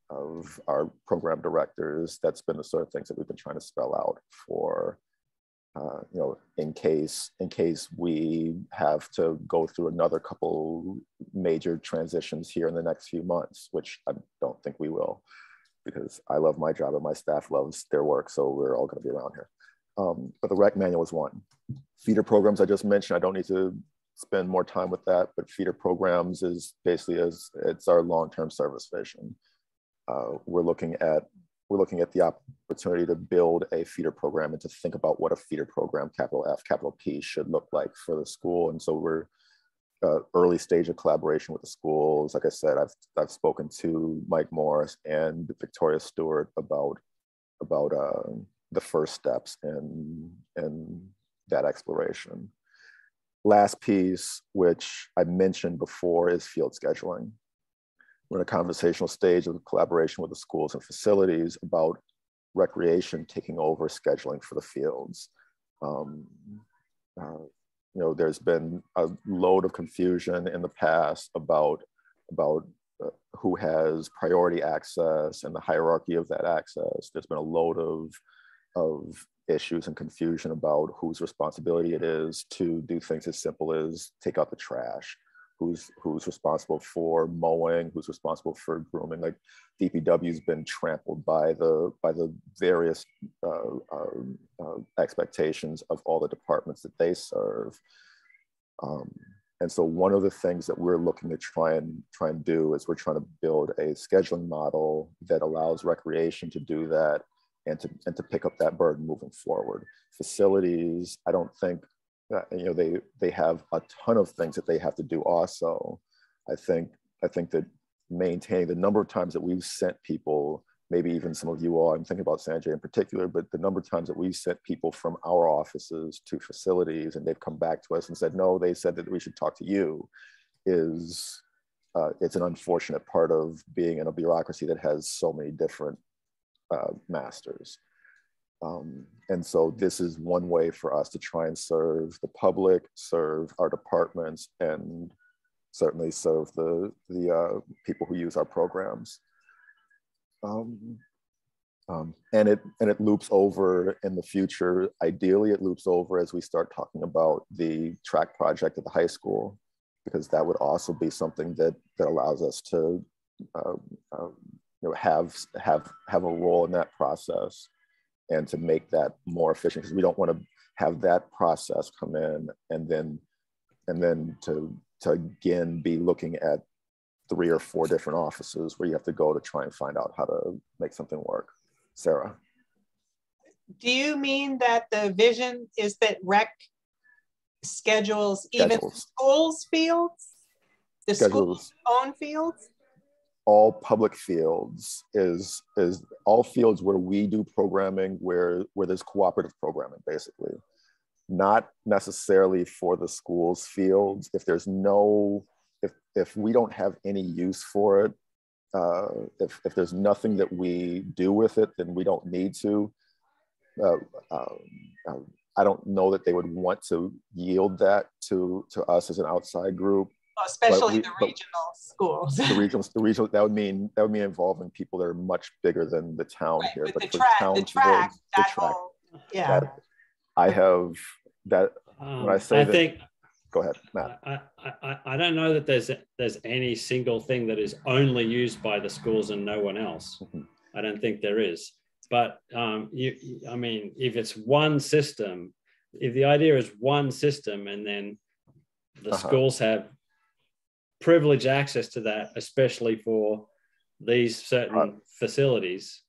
of our program directors. That's been the sort of things that we've been trying to spell out for, uh, you know, in case in case we have to go through another couple major transitions here in the next few months, which I don't think we will, because I love my job and my staff loves their work, so we're all going to be around here. Um, but the rec manual is one. Feeder programs I just mentioned, I don't need to spend more time with that, but feeder programs is basically as it's our long-term service vision. Uh, we're looking at we're looking at the opportunity to build a feeder program and to think about what a feeder program, capital F, capital P, should look like for the school. And so we're uh, early stage of collaboration with the schools. Like I said, I've I've spoken to Mike Morris and Victoria Stewart about about uh, the first steps in in that exploration. Last piece, which I mentioned before, is field scheduling. We're in a conversational stage of collaboration with the schools and facilities about recreation taking over scheduling for the fields. Um, uh, you know, there's been a load of confusion in the past about about uh, who has priority access and the hierarchy of that access. There's been a load of of issues and confusion about whose responsibility it is to do things as simple as take out the trash, who's who's responsible for mowing, who's responsible for grooming. Like DPW's been trampled by the by the various uh, uh, uh, expectations of all the departments that they serve. Um, and so one of the things that we're looking to try and try and do is we're trying to build a scheduling model that allows recreation to do that and to, and to pick up that burden moving forward. Facilities, I don't think, you know, they, they have a ton of things that they have to do also. I think, I think that maintaining the number of times that we've sent people, maybe even some of you all, I'm thinking about Sanjay in particular, but the number of times that we've sent people from our offices to facilities and they've come back to us and said, no, they said that we should talk to you is, uh, it's an unfortunate part of being in a bureaucracy that has so many different uh, masters. Um, and so this is one way for us to try and serve the public, serve our departments, and certainly serve the, the uh, people who use our programs. Um, um, and it and it loops over in the future. Ideally, it loops over as we start talking about the track project at the high school, because that would also be something that that allows us to uh, uh, you know, have have have a role in that process and to make that more efficient because we don't want to have that process come in and then and then to to again be looking at three or four different offices where you have to go to try and find out how to make something work. Sarah. Do you mean that the vision is that rec schedules, schedules. even schools fields? The school's own fields? All public fields is is all fields where we do programming where where there's cooperative programming basically. Not necessarily for the schools fields. If there's no if if we don't have any use for it uh, if, if there's nothing that we do with it then we don't need to. Uh, um, I don't know that they would want to yield that to to us as an outside group especially we, the regional schools. The regional, the regional, that would mean that would mean involving people that are much bigger than the town right, here. But, but the, for track, town the track, the track, will, yeah. That, I have that um, when I say I that, think. Go ahead, Matt. I, I, I don't know that there's there's any single thing that is only used by the schools and no one else. Mm-hmm. I don't think there is. But um, you, I mean, if it's one system, if the idea is one system and then the Uh-huh. schools have privileged access to that, especially for these certain Uh, facilities.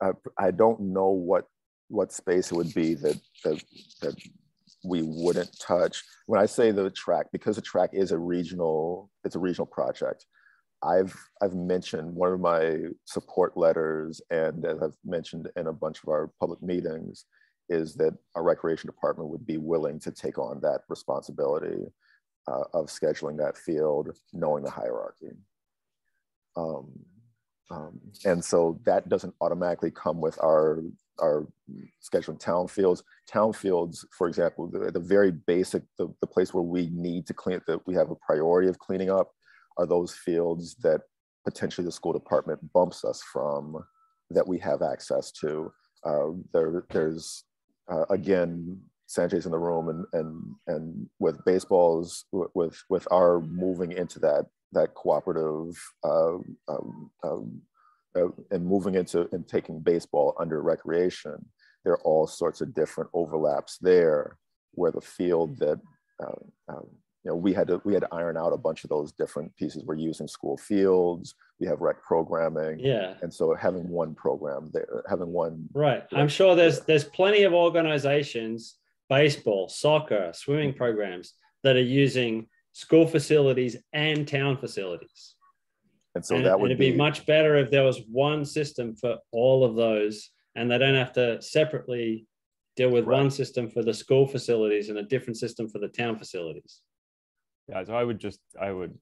I, I don't know what what space it would be that that that we wouldn't touch. When I say the track, because the track is a regional, it's a regional project. I've I've mentioned one of my support letters, and as I've mentioned in a bunch of our public meetings, is that our recreation department would be willing to take on that responsibility uh, of scheduling that field, knowing the hierarchy. Um, um, and so that doesn't automatically come with our our scheduling town fields. Town fields, for example, the, the very basic, the, the place where we need to clean, that we have a priority of cleaning up are those fields that potentially the school department bumps us from that we have access to. Uh, there, there's, uh, again, Sanjay's in the room and, and, and with baseballs, with, with our moving into that, that cooperative uh, um, um, uh, and moving into and taking baseball under recreation, there are all sorts of different overlaps there where the field that uh, um, you know we had to we had to iron out a bunch of those different pieces. We're using school fields, we have rec programming, Yeah. and so having one program there, having one Right. I'm sure there's there's plenty of organizations, baseball, soccer, swimming programs that are using school facilities and town facilities. and so and that would it'd be, be, much better if there was one system for all of those and they don't have to separately deal with Right. one system for the school facilities and a different system for the town facilities. Yeah, so I would just, I would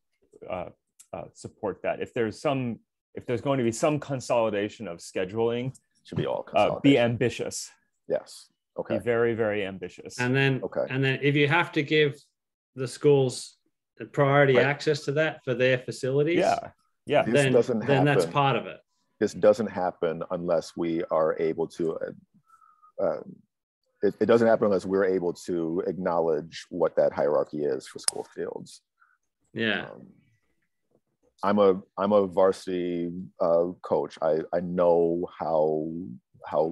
uh, uh, support that. If there's some, if there's going to be some consolidation of scheduling, should be all uh, be ambitious. yes. Okay. Be very, very ambitious. And then Okay. and then if you have to give the schools the priority Right. access to that for their facilities, yeah, yeah, This then, doesn't then that's part of it. this doesn't happen unless we are able to uh, uh, it, it doesn't happen unless we're able to acknowledge what that hierarchy is for school fields Yeah. um, i'm a i'm a varsity uh, coach i i know how how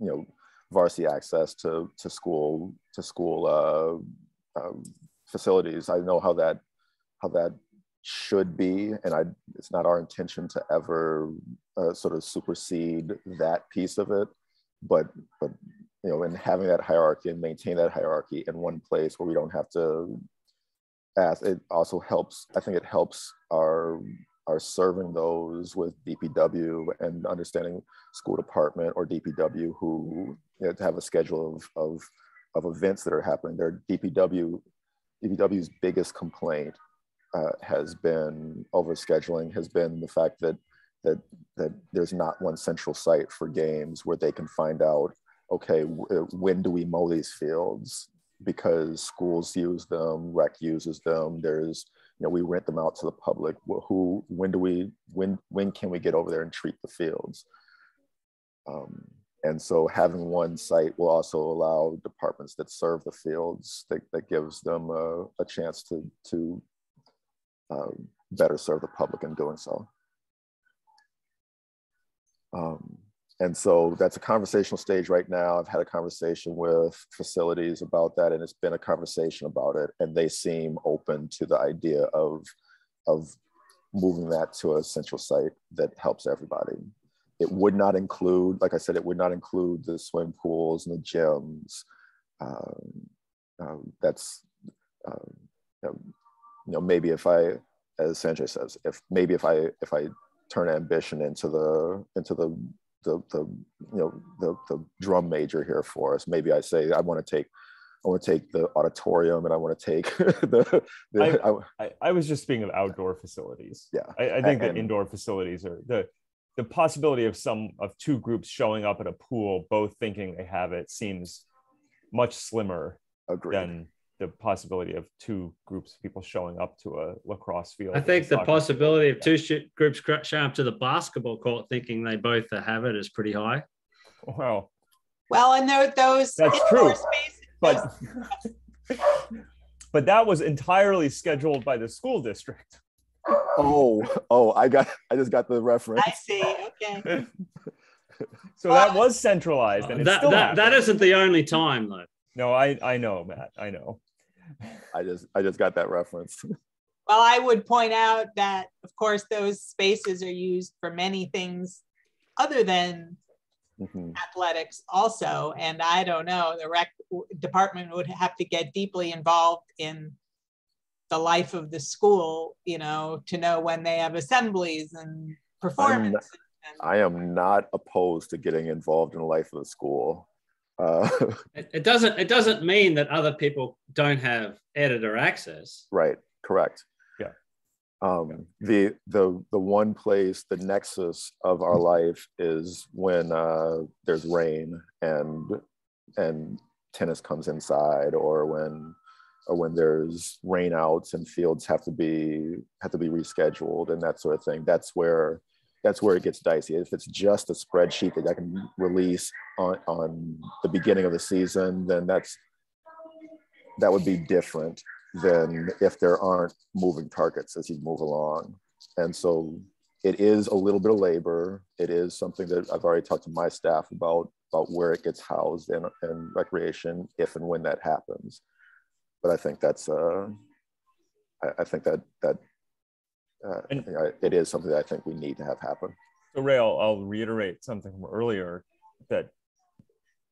you know varsity access to to school to school uh, um, facilities. I know how that how that should be and i it's not our intention to ever uh, sort of supersede that piece of it. But but you know and having that hierarchy and maintain that hierarchy in one place where we don't have to ask it also helps i think it helps our our serving those with dpw and understanding school department or dpw who you know, have a schedule of of of events that are happening. Their dpw dpw's biggest complaint uh, has been overscheduling has been the fact that that that there's not one central site for games where they can find out okay uh, when do we mow these fields? Because schools use them rec uses them there's you know we rent them out to the public who when do we when when can we get over there and treat the fields um, and so having one site will also allow departments that serve the fields that, that gives them a, a chance to to um, better serve the public in doing so. Um, and so that's a conversational stage right now. I've had a conversation with facilities about that, and it's been a conversation about it, and they seem open to the idea of of moving that to a central site that helps everybody. It would not include, like I said, it would not include the swim pools and the gyms. Um, um, that's um, you know, you know, maybe if I, as Sanjay says, if maybe if I if I turn ambition into the into the the, the you know the the drum major here for us, maybe I say I want to take I want to take the auditorium and I want to take the, the I, I, I was just speaking of outdoor facilities. Yeah. I, I think that indoor facilities are the the possibility of some of two groups showing up at a pool, both thinking they have it, seems much slimmer agree. than the possibility of two groups of people showing up to a lacrosse field. I think the soccer field. possibility of two sh- groups cr- showing up to the basketball court thinking they both have it is pretty high. Wow, Well, and there those That's true, spaces. but but that was entirely scheduled by the school district. Oh, oh, I got I just got the reference. I see. Okay. So that was centralized, and it that still that, that happened. isn't the only time though. No, I I know, Matt. I know. I just I just got that reference. Well, I would point out that, of course, those spaces are used for many things other than Mhm. athletics also. And I don't know, the rec department would have to get deeply involved in the life of the school, you know, to know when they have assemblies and performances. I am not opposed to getting involved in the life of the school. Uh, It, it doesn't it doesn't mean that other people don't have editor access. right, correct. Yeah. Um, the the the one place, the nexus of our life is when uh, there's rain and and tennis comes inside, or when or when there's rainouts and fields have to be have to be rescheduled and that sort of thing. That's where that's where it gets dicey. If it's just a spreadsheet that I can release on, on the beginning of the season, then that's that would be different than if there aren't moving targets as you move along. And so it is a little bit of labor. It is something that I've already talked to my staff about about where it gets housed in, in recreation if and when that happens. But I think that's uh, I, I think that that uh, And- I, it is something that I think we need to have happen. So Ray, I'll, I'll reiterate something from earlier that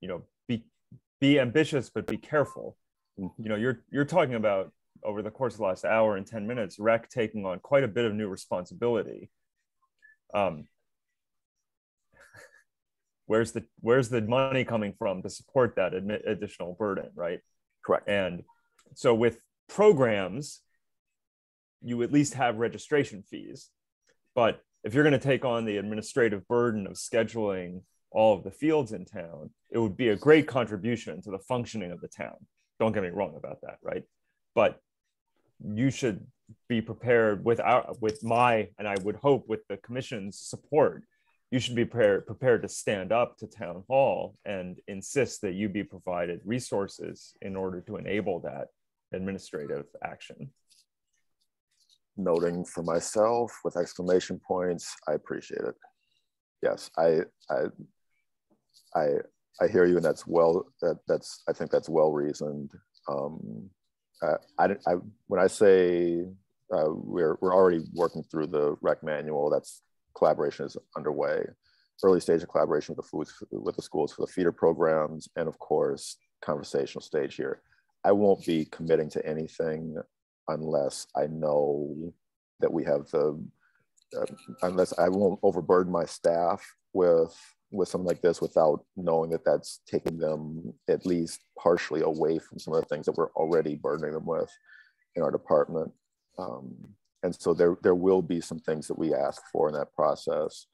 you know be be ambitious but be careful. Mhm. You know, you're you're talking about over the course of the last hour and 10 minutes, rec taking on quite a bit of new responsibility. Um, where's the where's the money coming from to support that admi- additional burden, right? Correct. And so with programs, you at least have registration fees. But if you're going to take on the administrative burden of scheduling all of the fields in town, it would be a great contribution to the functioning of the town. Don't get me wrong about that, right? But you should be prepared with our with my and I would hope with the commission's support you should be prepared, prepared to stand up to town hall and insist that you be provided resources in order to enable that administrative action. Noting for myself with exclamation points, I appreciate it. Yes, I I I I hear you, and that's well that that's I think that's well reasoned. Um, uh, I, I when I say uh, we're we're already working through the rec manual, that's collaboration is underway. Early stage of collaboration with the foods with the schools for the feeder programs, and of course conversational stage here. I won't be committing to anything unless I know that we have the uh, unless I won't overburden my staff with with something like this without knowing that that's taking them at least partially away from some of the things that we're already burdening them with in our department. Um, and so there there will be some things that we ask for in that process.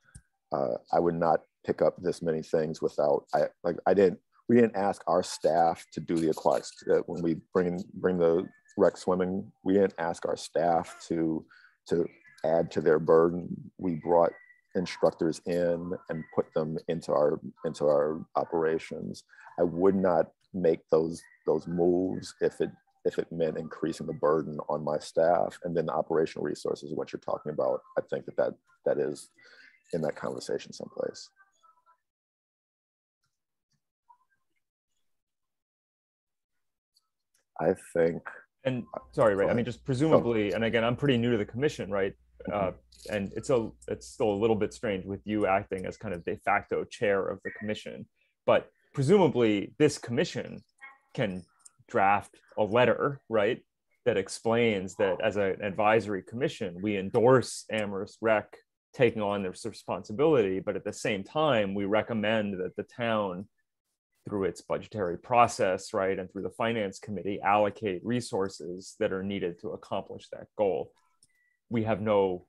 Uh, I would not pick up this many things without I like I didn't we didn't ask our staff to do the aquatics uh, when we bring bring the rec swimming. We didn't ask our staff to to add to their burden. We brought instructors in and put them into our into our operations. I would not make those those moves if it if it meant increasing the burden on my staff and then the operational resources what you're talking about i think that that, that is in that conversation someplace i think And sorry, right? I mean, just presumably, and again, I'm pretty new to the commission, right? Uh, and it's a it's still a little bit strange with you acting as kind of de facto chair of the commission, but presumably this commission can draft a letter, right, that explains that as an advisory commission, we endorse Amherst Rec taking on this responsibility, but at the same time, we recommend that the town through its budgetary process, right, and through the finance committee, allocate resources that are needed to accomplish that goal. We have no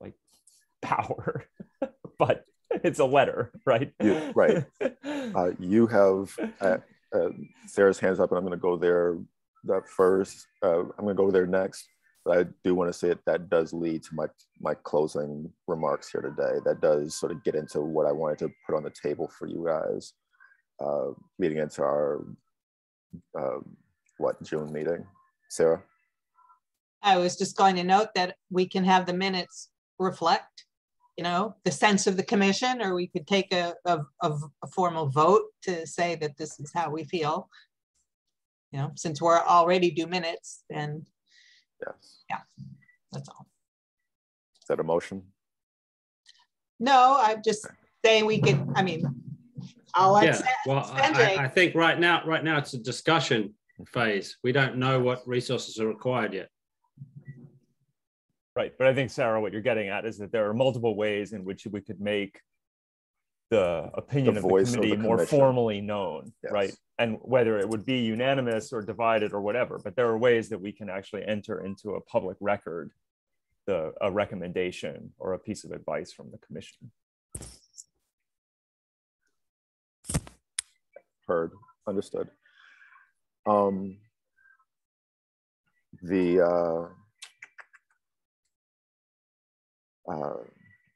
like power, but it's a letter, right? You- right. uh, you have uh, uh, sarah's hands up and i'm going to go there that first uh, i'm going to go there next but i do want to say that that does lead to my my closing remarks here today that does sort of get into what i wanted to put on the table for you guys uh, leading into our uh, what June meeting. Sarah, I was just going to note that we can have the minutes reflect, you know, the sense of the commission, or we could take a, a, a- a formal vote to say that this is how we feel. you know, since we're already do minutes, then Yes. Yeah, that's all. Is that a motion? No, I'm just saying we could, I mean, I'll Yeah, well, I, I- I think right now, right now it's a discussion phase. We don't know what resources are required yet. Right, but I think Sarah, what you're getting at is that there are multiple ways in which we could make the opinion The of the voice of the committee more formally known, Yes. right? And whether it would be unanimous or divided or whatever, but there are ways that we can actually enter into a public record the a recommendation or a piece of advice from the commission. Heard, understood. Um, the, uh, uh,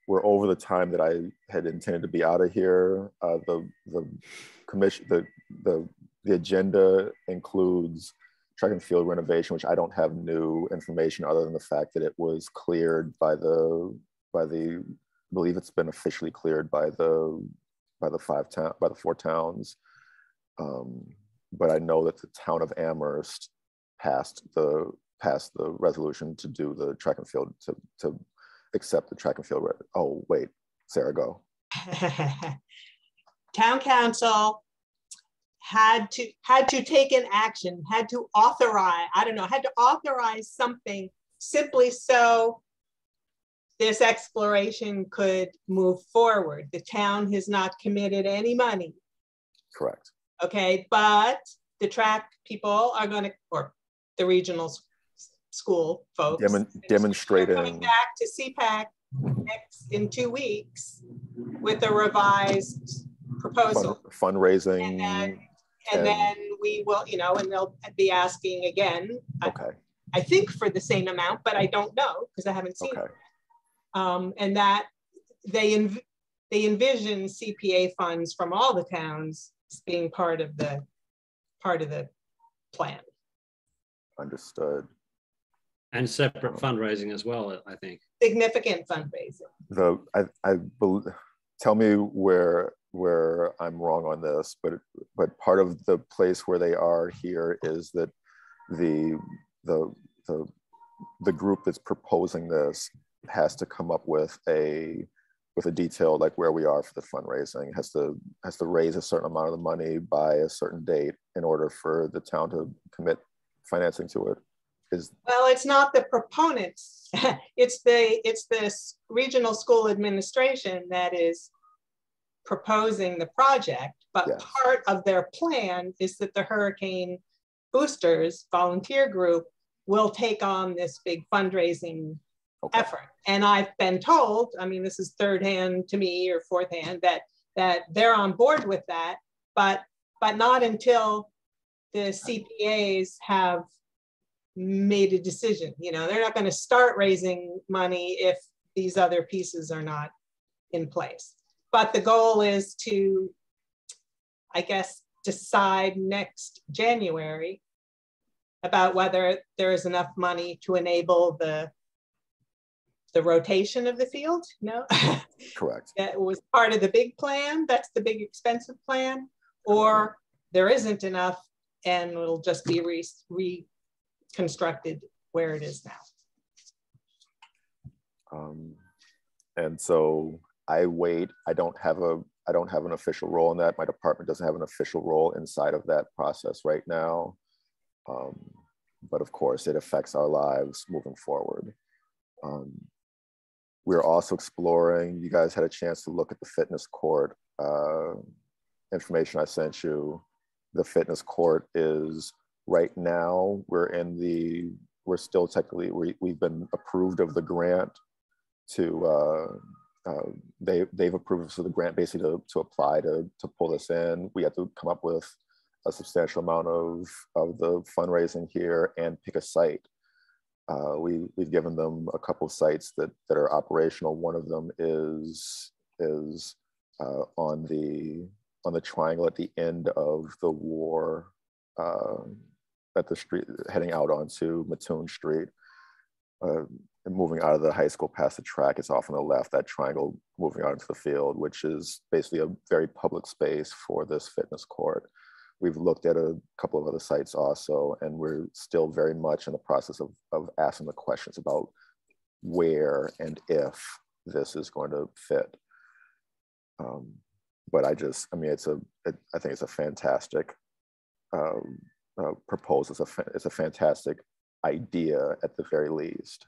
we're over the time that I had intended to be out of here. Uh, the, the commission, the, the, the agenda includes track and field renovation, which I don't have new information other than the fact that it was cleared by the, by the, I believe it's been officially cleared by the, by the five town, by the four towns. Um, but I know that the town of Amherst passed the passed the resolution to do the track and field to to accept the track and field. Oh wait, Sarah, go. town council had to had to take an action, had to authorize, I don't know, had to authorize something simply so this exploration could move forward. The town has not committed any money, Correct. Okay? But the track people are gonna, or the regional school folks. Demon- They're coming demonstrating. back to CPAC next, in two weeks with a revised proposal. Fund, fundraising. And then, and- and then we will, you know, and they'll be asking again, I- okay. I think for the same amount, but I don't know because I haven't seen it. Okay. Um, and that they, env- they envision CPA funds from all the towns as being part of the, part of the plan. Understood. And separate fundraising as well, I think. Significant fundraising. The I I bel tell me where where I'm wrong on this, but but part of the place where they are here is that the the the the group that's proposing this has to come up with a with a detail like where we are for the fundraising has to has to raise a certain amount of the money by a certain date in order for the town to commit financing to it is Well, it's not the proponents. it's the it's the regional school administration that is proposing the project. But Yes. part of their plan is that the hurricane boosters volunteer group will take on this big fundraising okay effort. And I've been told, I mean, this is third hand to me or fourth hand, that that they're on board with that, but but not until the CPAs have made a decision. You know, they're not going to start raising money if these other pieces are not in place. But the goal is to, I guess, decide next January about whether there is enough money to enable the the rotation of the field. No, correct that was part of the big plan. That's the big expensive plan, or there isn't enough, and it'll just be re- reconstructed where it is now. um, and so I wait. I don't have a I don't have an official role in that. My department doesn't have an official role inside of that process right now. Um, but of course, it affects our lives moving forward. Um, we're also exploring. You guys had a chance to look at the fitness court uh, information I sent you. The fitness court is right now. We're in the. We're still technically. We, we've been approved of the grant to uh, uh, they they've approved us of the grant basically to, to apply to to pull this in. We have to come up with a substantial amount of of the fundraising here and pick a site. Uh, we we've given them a couple sites that that are operational. One of them is is uh, on the on the triangle at the end of the war uh, at the street heading out onto Mattoon Street. Uh, moving out of the high school past the track, it's off on the left, that triangle moving out into the field, which is basically a very public space for this fitness court. We've looked at a couple of other sites also, and we're still very much in the process of, of asking the questions about where and if this is going to fit. Um, but I just, I mean, it's a, it, I think it's a fantastic uh, uh, proposal. It's a, it's a fantastic idea at the very least.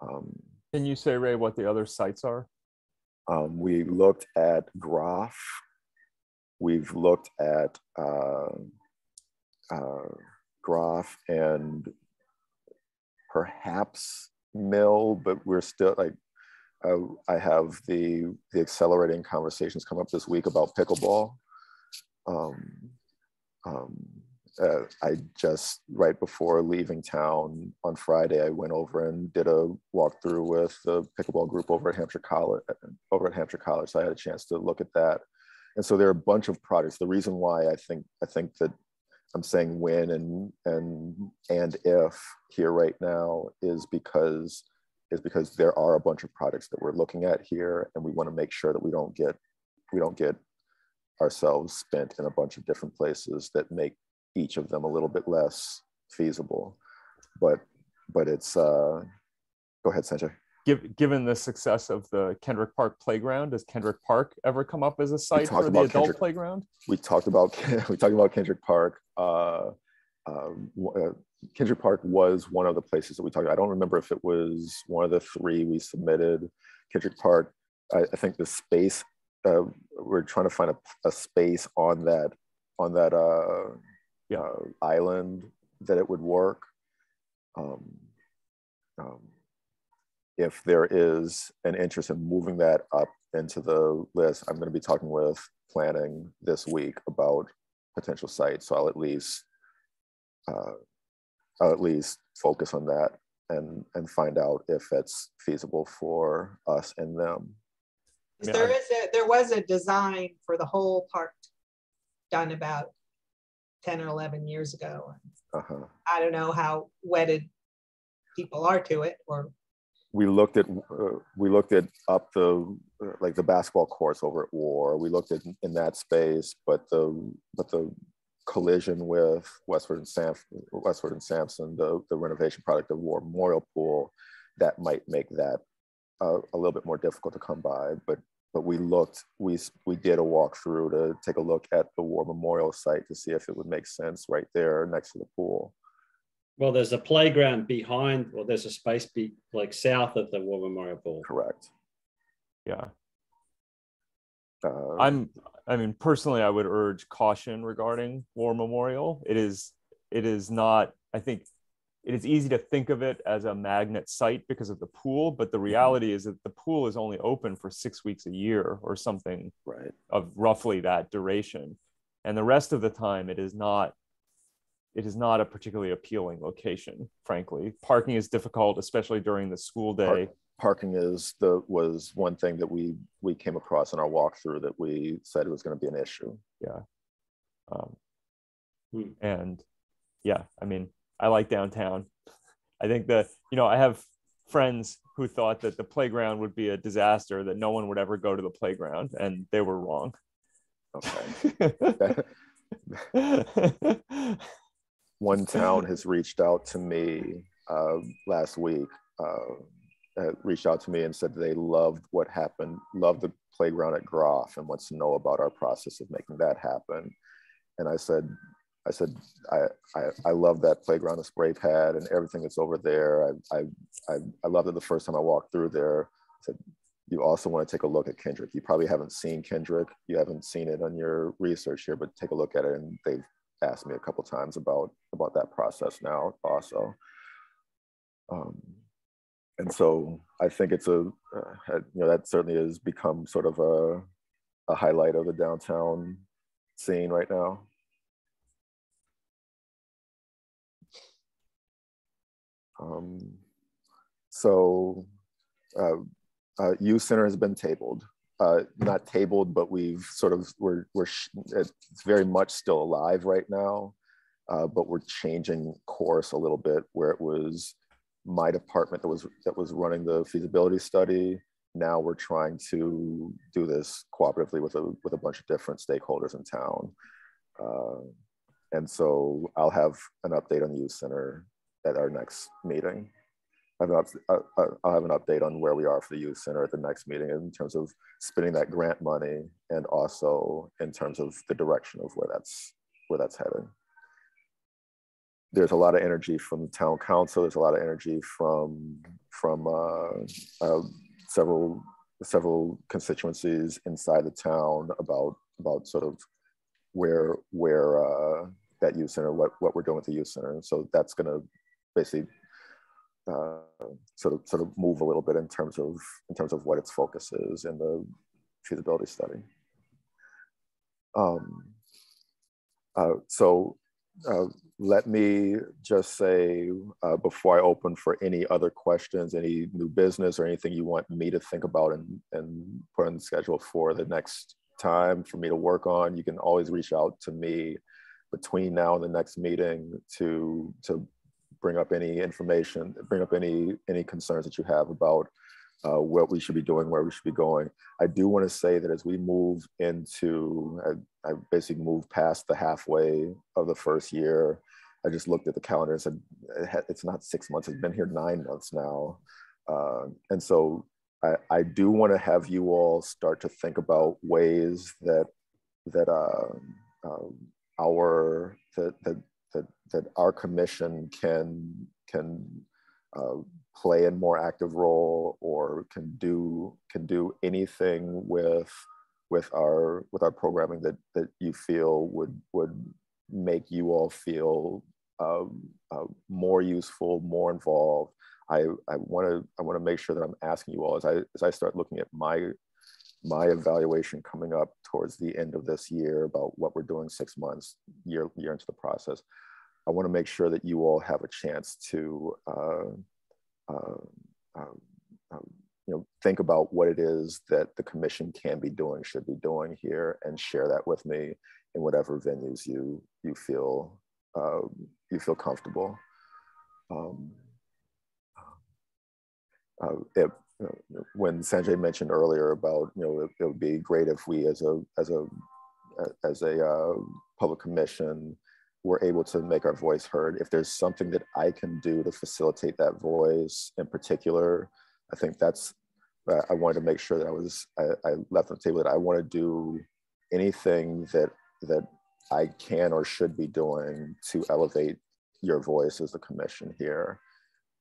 Um, Can you say, Ray, what the other sites are? um, we looked at Groff. We've looked at uh, uh, Groff and perhaps Mill, but we're still like, uh, I have the the accelerating conversations come up this week about pickleball. Um, um, uh, I just right before leaving town on Friday, I went over and did a walkthrough with the pickleball group over at Hampshire College. Over at Hampshire College, so I had a chance to look at that. And so there are a bunch of projects. The reason why I think I think that I'm saying when and and and if here right now is because is because there are a bunch of projects that we're looking at here, and we want to make sure that we don't get we don't get ourselves spent in a bunch of different places that make each of them a little bit less feasible. But but it's uh, go ahead, Sanjay. Give, given the success of the Kendrick Park playground, does Kendrick Park ever come up as a site for the adult Kendrick, playground? We talked about we talked about Kendrick Park. Uh, um, uh, Kendrick Park was one of the places that we talked about. I don't remember if it was one of the three we submitted. Kendrick Park, I, I think the space, uh, we're trying to find a, a, space on that, on that uh, yeah. uh, island that it would work. Um, um, if there is an interest in moving that up into the list, I'm going to be talking with planning this week about potential sites. So I'll at least uh, I'll at least focus on that and and find out if it's feasible for us and them. Yeah. There is a there was a design for the whole park done about 10 or 11 years ago. Uh-huh. I don't know how wedded people are to it or we looked at uh, we looked at up the uh, like the basketball courts over at War. We looked at in that space, but the but the collision with Weston and Sam Weston and Sampson, the the renovation product of War Memorial Pool, that might make that uh, a little bit more difficult to come by. But but we looked, we, we did a walkthrough to take a look at the War Memorial site to see if it would make sense right there next to the pool. Well, there's a playground behind, well, there's a space be, like south of the War Memorial Pool. Correct. Yeah. Uh, I'm, I mean, personally, I would urge caution regarding War Memorial. It is, it is not, I think it is easy to think of it as a magnet site because of the pool, but the mm-hmm. reality is that the pool is only open for six weeks a year or something right. of roughly that duration. And the rest of the time, it is not. It is not a particularly appealing location, frankly. Parking is difficult, especially during the school day. Park, parking is the was one thing that we we came across in our walkthrough that we said it was going to be an issue. Yeah. Um, hmm. and yeah, I mean, I like downtown. I think that, you know, I have friends who thought that the playground would be a disaster, that no one would ever go to the playground, and they were wrong. Okay. One town has reached out to me uh, last week, uh, reached out to me and said they loved what happened, loved the playground at Groff and wants to know about our process of making that happen. And I said, I said, I, I, I love that playground, the spray pad and everything that's over there. I, I, I, I loved it the first time I walked through there. I said, you also want to take a look at Kendrick. You probably haven't seen Kendrick. You haven't seen it on your research here, but take a look at it. And they've asked me a couple times about, about that process now also. Um, and so I think it's a, uh, you know, that certainly has become sort of a, a highlight of the downtown scene right now. Um, so uh, uh, youth center has been tabled. Uh, not tabled, but we've sort of we're we're it's very much still alive right now, uh, but we're changing course a little bit. Where it was my department that was that was running the feasibility study. Now we're trying to do this cooperatively with a with a bunch of different stakeholders in town. Uh, and so I'll have an update on the youth center at our next meeting. I'll have, an up, uh, uh, I'll have an update on where we are for the youth center at the next meeting in terms of spending that grant money and also in terms of the direction of where that's where that's heading. There's a lot of energy from the town council. There's a lot of energy from from uh, uh, several several constituencies inside the town about about sort of where where uh, that youth center, what what we're doing with the youth center. So that's going to basically uh, sort of sort of move a little bit in terms of in terms of what its focus is in the feasibility study. Um, uh, so uh, let me just say uh, before I open for any other questions, any new business or anything you want me to think about and, and put on the schedule for the next time for me to work on, you can always reach out to me between now and the next meeting to, to bring up any information, bring up any, any concerns that you have about uh, what we should be doing, where we should be going. I do want to say that as we move into, I, I basically moved past the halfway of the first year. I just looked at the calendar and said, it's not six months, it's been here nine months now. Uh, and so I, I do want to have you all start to think about ways that that uh, our that, that that our commission can can uh, play a more active role or can do can do anything with with our with our programming that that you feel would would make you all feel um, uh, more useful, more involved. I, I want to I want to make sure that I'm asking you all as I as I start looking at my my evaluation coming up towards the end of this year about what we're doing six months year year into the process. I want to make sure that you all have a chance to uh, uh, um, um, you know think about what it is that the commission can be doing, should be doing here, and share that with me in whatever venues you you feel um, you feel comfortable. Um, uh, it, when Sanjay mentioned earlier about you know it, it, would be great if we as a as a as a uh, public commission were able to make our voice heard. If there's something that I can do to facilitate that voice in particular, I think that's uh, I wanted to make sure that I was I, I left on the table that I want to do anything that that I can or should be doing to elevate your voice as the commission here.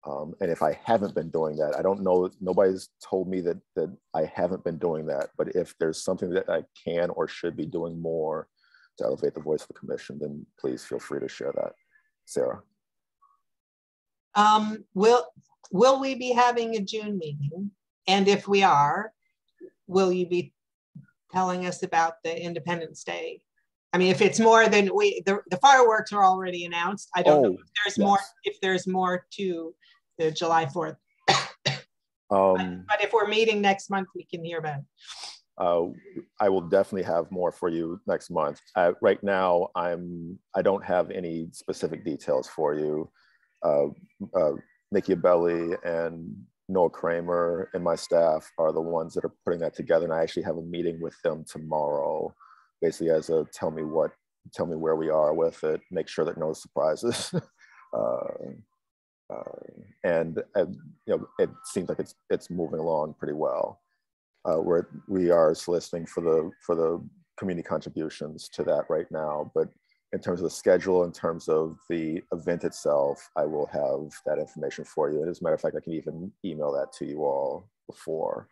Um, and if I haven't been doing that, I don't know, nobody's told me that, that I haven't been doing that. But if there's something that I can or should be doing more to elevate the voice of the commission, then please feel free to share that. Sarah. Um, will, will we be having a June meeting? And if we are, will you be telling us about the Independence Day I mean, if it's more than we, the, the fireworks are already announced. I don't oh, know if there's yes. more, if there's more to the July 4th. um, but, but, if we're meeting next month, we can hear about it. Uh, I will definitely have more for you next month. Uh, right now, I'm, I don't have any specific details for you. Uh, uh Nikki Abelli and Noah Kramer and my staff are the ones that are putting that together. And I actually have a meeting with them tomorrow basically as a tell me what, tell me where we are with it, make sure that no surprises. uh, uh, and, and, you know, it seems like it's it's moving along pretty well. Uh, we're we are soliciting for the for the community contributions to that right now, but in terms of the schedule, in terms of the event itself, I will have that information for you. And as a matter of fact, I can even email that to you all before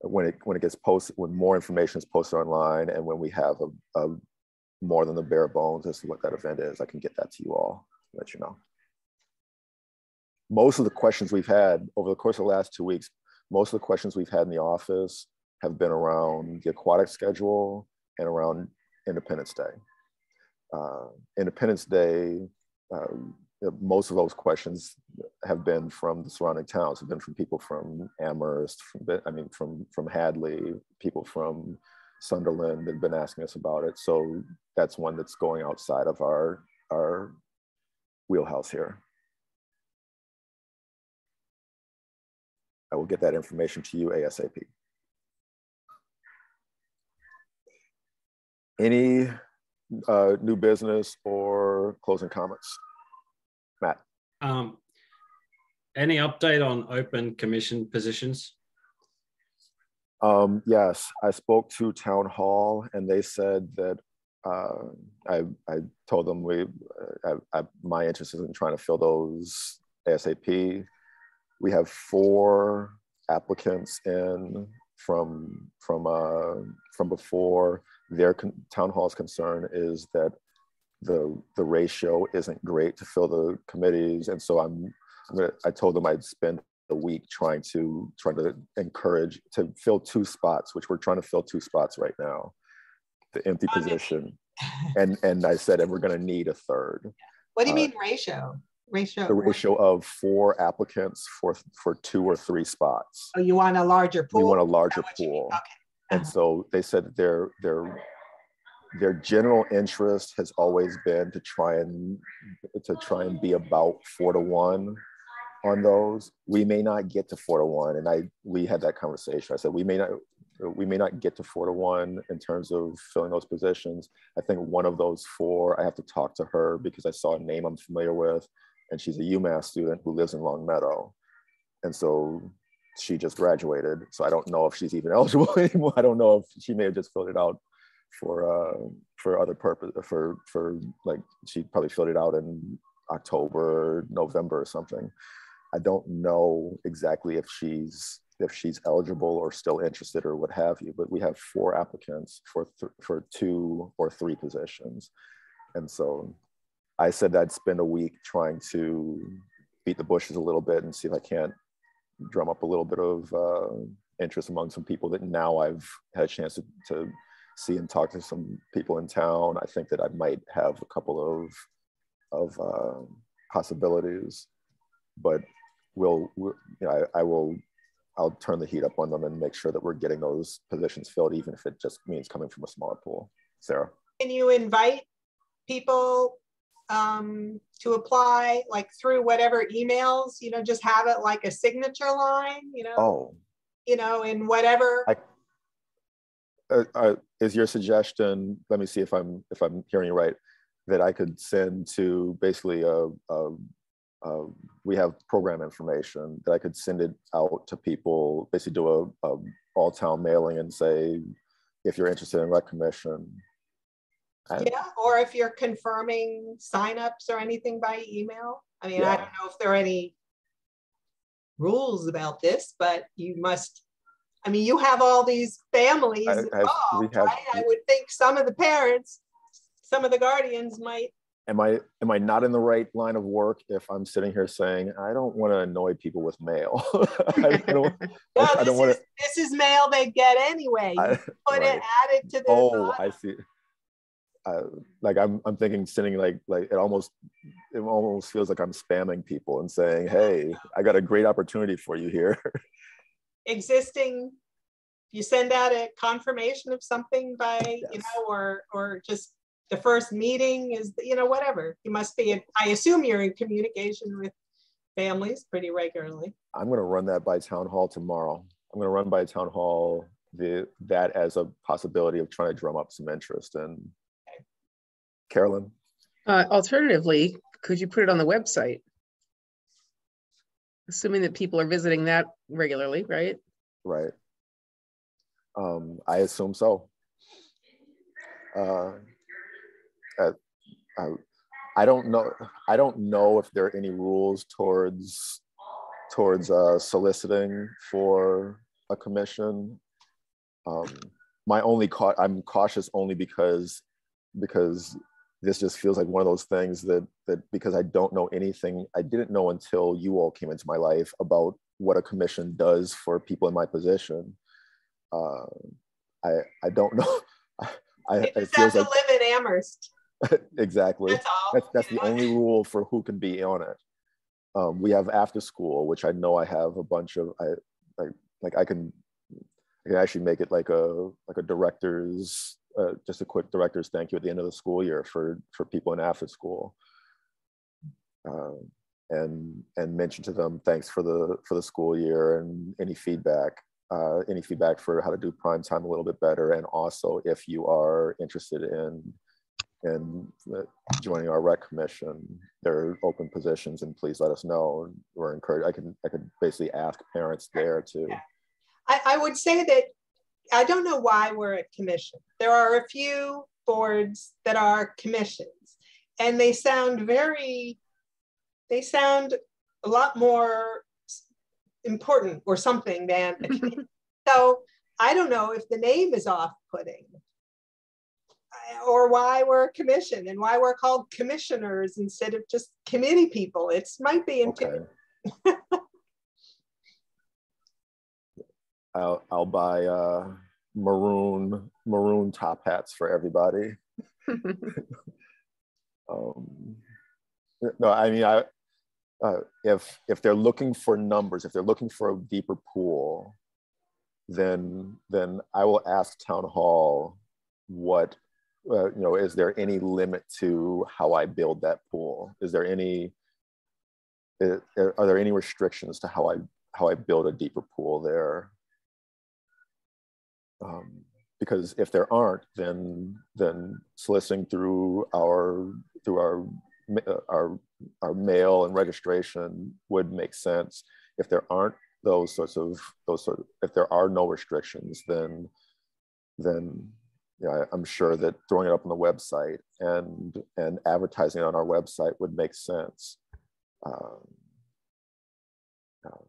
when it when it gets posted, when more information is posted online, and when we have a, a more than the bare bones as to what that event is, I can get that to you all. Let you know. Most of the questions we've had over the course of the last two weeks, most of the questions we've had in the office have been around the aquatic schedule and around Independence Day. Uh, Independence Day, uh, most of those questions have been from the surrounding towns, have been from people from Amherst, from, I mean, from, from Hadley, people from Sunderland that have been asking us about it. So that's one that's going outside of our, our wheelhouse here. I will get that information to you ASAP. Any uh, new business or closing comments? Matt. Um, any update on open commission positions? Um, yes, I spoke to town hall and they said that uh, I, I told them we, uh, I, I, my interest is in trying to fill those ASAP. We have four applicants in from from uh, from before. Their town hall's concern is that the the ratio isn't great to fill the committees, and so I'm, I'm gonna, I told them I'd spend a week trying to trying to encourage to fill two spots, which we're trying to fill two spots right now, the empty position, and and I said, and we're going to need a third. What do you uh, mean ratio? Ratio. The ratio of four applicants for for two or three spots. Oh, you want a larger pool. You want a larger pool. Okay. And uh-huh. so they said that their their their general interest has always been to try and to try and be about four to one on those. We may not get to four to one, and I we had that conversation. I said we may not we may not get to four to one in terms of filling those positions. I think one of those four, I have to talk to her because I saw a name I'm familiar with and she's a UMass student who lives in Longmeadow. And so she just graduated. So I don't know if she's even eligible anymore. I don't know if she may have just filled it out for uh, for other purpose for for like she probably filled it out in October, November or something. I don't know exactly if she's if she's eligible or still interested or what have you. But we have four applicants for th- for two or three positions, and so I said I'd spend a week trying to beat the bushes a little bit and see if I can't drum up a little bit of uh, interest among some people that now I've had a chance to, to, see and talk to some people in town. I think that I might have a couple of of uh, possibilities, but we'll, we'll you know, I, I will I'll turn the heat up on them and make sure that we're getting those positions filled, even if it just means coming from a smaller pool. Sarah. Can you invite people um, to apply like through whatever emails, you know, just have it like a signature line, you know, oh. you know, in whatever. I, uh, uh, is your suggestion, let me see if I'm, if I'm hearing you right, that I could send to basically a, a, a we have program information that I could send it out to people, basically do a, a all town mailing and say, if you're interested in rec commission, yeah, or if you're confirming signups or anything by email. I mean, yeah. I don't know if there are any rules about this, but you must. I mean, you have all these families I, involved, have, right? I would think some of the parents, some of the guardians might. Am I am I not in the right line of work if I'm sitting here saying I don't want to annoy people with mail? I, I, don't. well, I, don't want to. This is mail they get anyway. You put right. it, add it to the. Oh, I see like I'm, I'm thinking sending like like it almost it almost feels like I'm spamming people and saying, hey, I got a great opportunity for you here. Existing, you send out a confirmation of something by yes. you know, or or just the first meeting is you know whatever. You must be. In, I assume you're in communication with families pretty regularly. I'm going to run that by town hall tomorrow. I'm going to run by town hall the that as a possibility of trying to drum up some interest and Carolyn? Uh, alternatively, could you put it on the website? Assuming that people are visiting that regularly, right? Right. Um, I assume so. Uh, uh, I don't know. I don't know if there are any rules towards towards uh, soliciting for a commission. Um, my only ca- I'm cautious only because because this just feels like one of those things that that because I don't know anything, I didn't know until you all came into my life about what a commission does for people in my position. Uh, I I don't know. I, I it, it feels like live in Amherst. exactly. That's, that's, that's the only rule for who can be on it. Um, we have after school, which I know I have a bunch of. I like like I can I can actually make it like a like a director's uh, just a quick director's thank you at the end of the school year for for people in after school um, and and mention to them thanks for the for the school year and any feedback uh, any feedback for how to do prime time a little bit better and also if you are interested in and uh, joining our rec commission, there are open positions and please let us know. We're encouraged. I can, I could basically ask parents there to, I, I would say that I don't know why we're a commission. There are a few boards that are commissions and they sound very, they sound a lot more important or something than a commission. so I don't know if the name is off-putting uh, or why we're a commission and why we're called commissioners instead of just committee people. It might be okay. I'll, I'll buy uh, maroon maroon top hats for everybody. um, no, I mean, I uh, if if they're looking for numbers, if they're looking for a deeper pool, then then I will ask town hall what uh, you know. Is there any limit to how I build that pool? Is there any uh, are there any restrictions to how I how I build a deeper pool there? Um, because if there aren't, then then soliciting through our through our uh, our our mail and registration would make sense. If there aren't those sorts of those sort of, if there are no restrictions, then then yeah, I'm sure that throwing it up on the website and and advertising on our website would make sense. Um, um,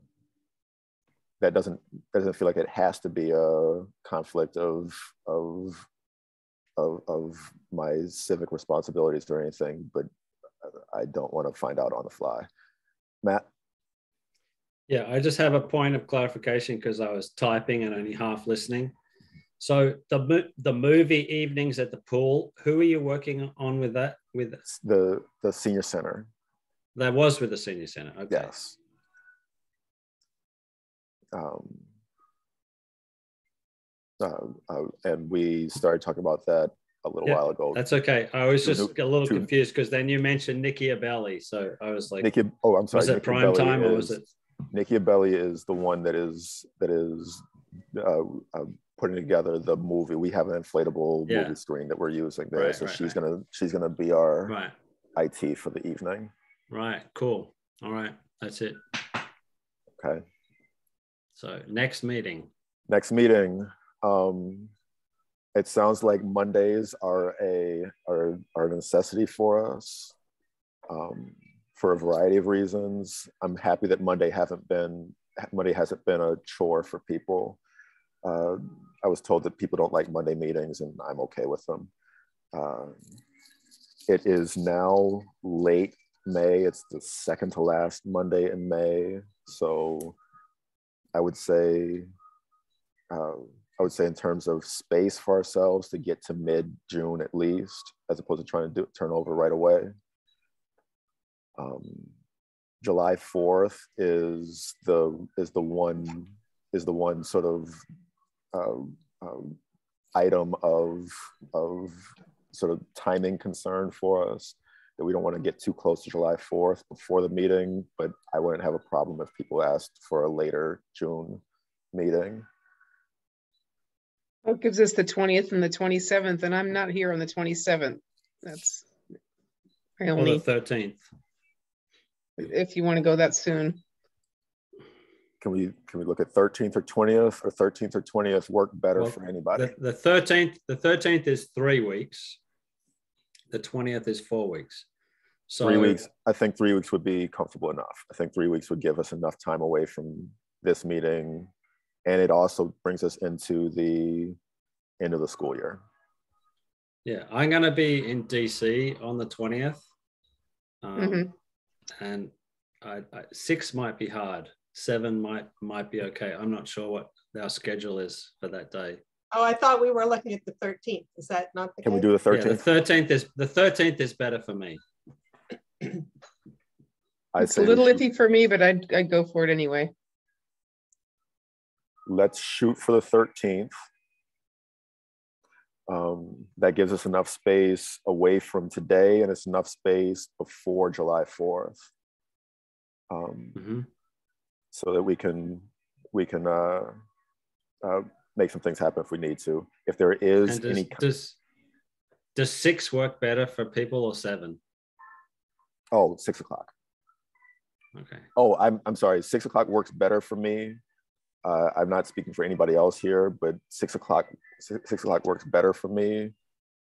that doesn't that doesn't feel like it has to be a conflict of of of, of my civic responsibilities or anything, but I don't want to find out on the fly. Matt. Yeah, I just have a point of clarification because I was typing and only half listening. So the the movie evenings at the pool, who are you working on with that? With the the senior center. That was with the senior center. Okay. Yes um, uh, uh, and we started talking about that a little yeah, while ago. That's okay. I was just to, a little to, confused because then you mentioned Nikki Abelli, so I was like, Nikki. Oh, I'm sorry. Was it prime Abelli time is, or was it? Nikki Abelli is the one that is that is uh, uh, putting together the movie. We have an inflatable yeah. movie screen that we're using there, right, so right, she's right. gonna she's gonna be our. IT for the evening. Right. Cool. All right. That's it. Okay. So next meeting. Next meeting. Um, it sounds like Mondays are a are, are a necessity for us um, for a variety of reasons. I'm happy that Monday haven't been Monday hasn't been a chore for people. Uh, I was told that people don't like Monday meetings, and I'm okay with them. Uh, it is now late May. It's the second to last Monday in May, so I would say, uh, I would say in terms of space for ourselves to get to mid June at least, as opposed to trying to do turn over right away. Um, July 4th is the is the one is the one sort of uh, um, item of of sort of timing concern for us that we don't want to get too close to July 4th before the meeting, but I wouldn't have a problem if people asked for a later June meeting. That gives us the 20th and the 27th, and I'm not here on the 27th. That's I only or the 13th. If you want to go that soon. Can we can we look at 13th or 20th or 13th or 20th work better well, for anybody? The, the 13th, the 13th is three weeks the 20th is four weeks. So three weeks. I think three weeks would be comfortable enough. I think three weeks would give us enough time away from this meeting. And it also brings us into the end of the school year. Yeah, I'm going to be in DC on the 20th. Um, mm-hmm. And I, I, six might be hard. Seven might might be okay. I'm not sure what our schedule is for that day. Oh, I thought we were looking at the 13th. Is that not the Can case? we do the 13th? Yeah, the 13th is the 13th is better for me. it's a little iffy for me, but I'd, I'd go for it anyway. Let's shoot for the 13th. Um, that gives us enough space away from today and it's enough space before July 4th. Um, mm-hmm. So that we can we can uh, uh, make some things happen if we need to. If there is does, any does does six work better for people or seven? Oh, six o'clock. Okay. Oh, I'm, I'm sorry. Six o'clock works better for me. Uh, I'm not speaking for anybody else here, but six o'clock, six, six o'clock works better for me.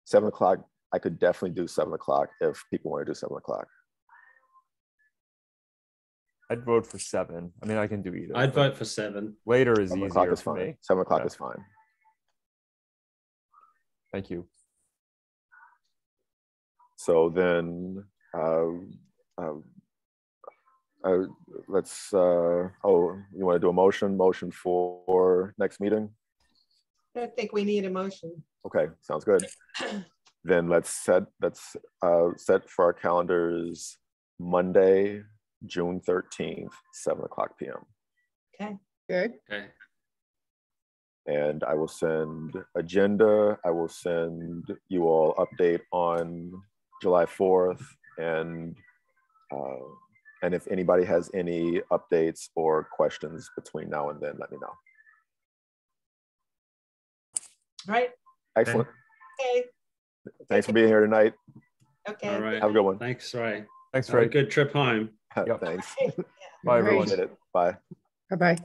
Seven o'clock, I could definitely do seven o'clock if people want to do seven o'clock. I'd vote for seven. I mean, I can do either. I'd vote for seven. Later is Seven o'clock easier is for fine. me. Seven o'clock Yeah. is fine. Thank you. So then, uh, uh, uh, let's, uh, oh, you want to do a motion, motion for next meeting? I don't think we need a motion. Okay, sounds good. Then let's set, let's, uh, set for our calendars, Monday, June thirteenth, seven o'clock PM. Okay, good. Okay. And I will send agenda, I will send you all update on July fourth and uh, and if anybody has any updates or questions between now and then, let me know. all right, Excellent. okay, Thanks for being here tonight. okay. All right. Have a good one. Thanks, Ray. Thanks, Have a Ray. good trip home. Yep. Thanks. Yeah. Bye, everyone. Bye. bye-bye.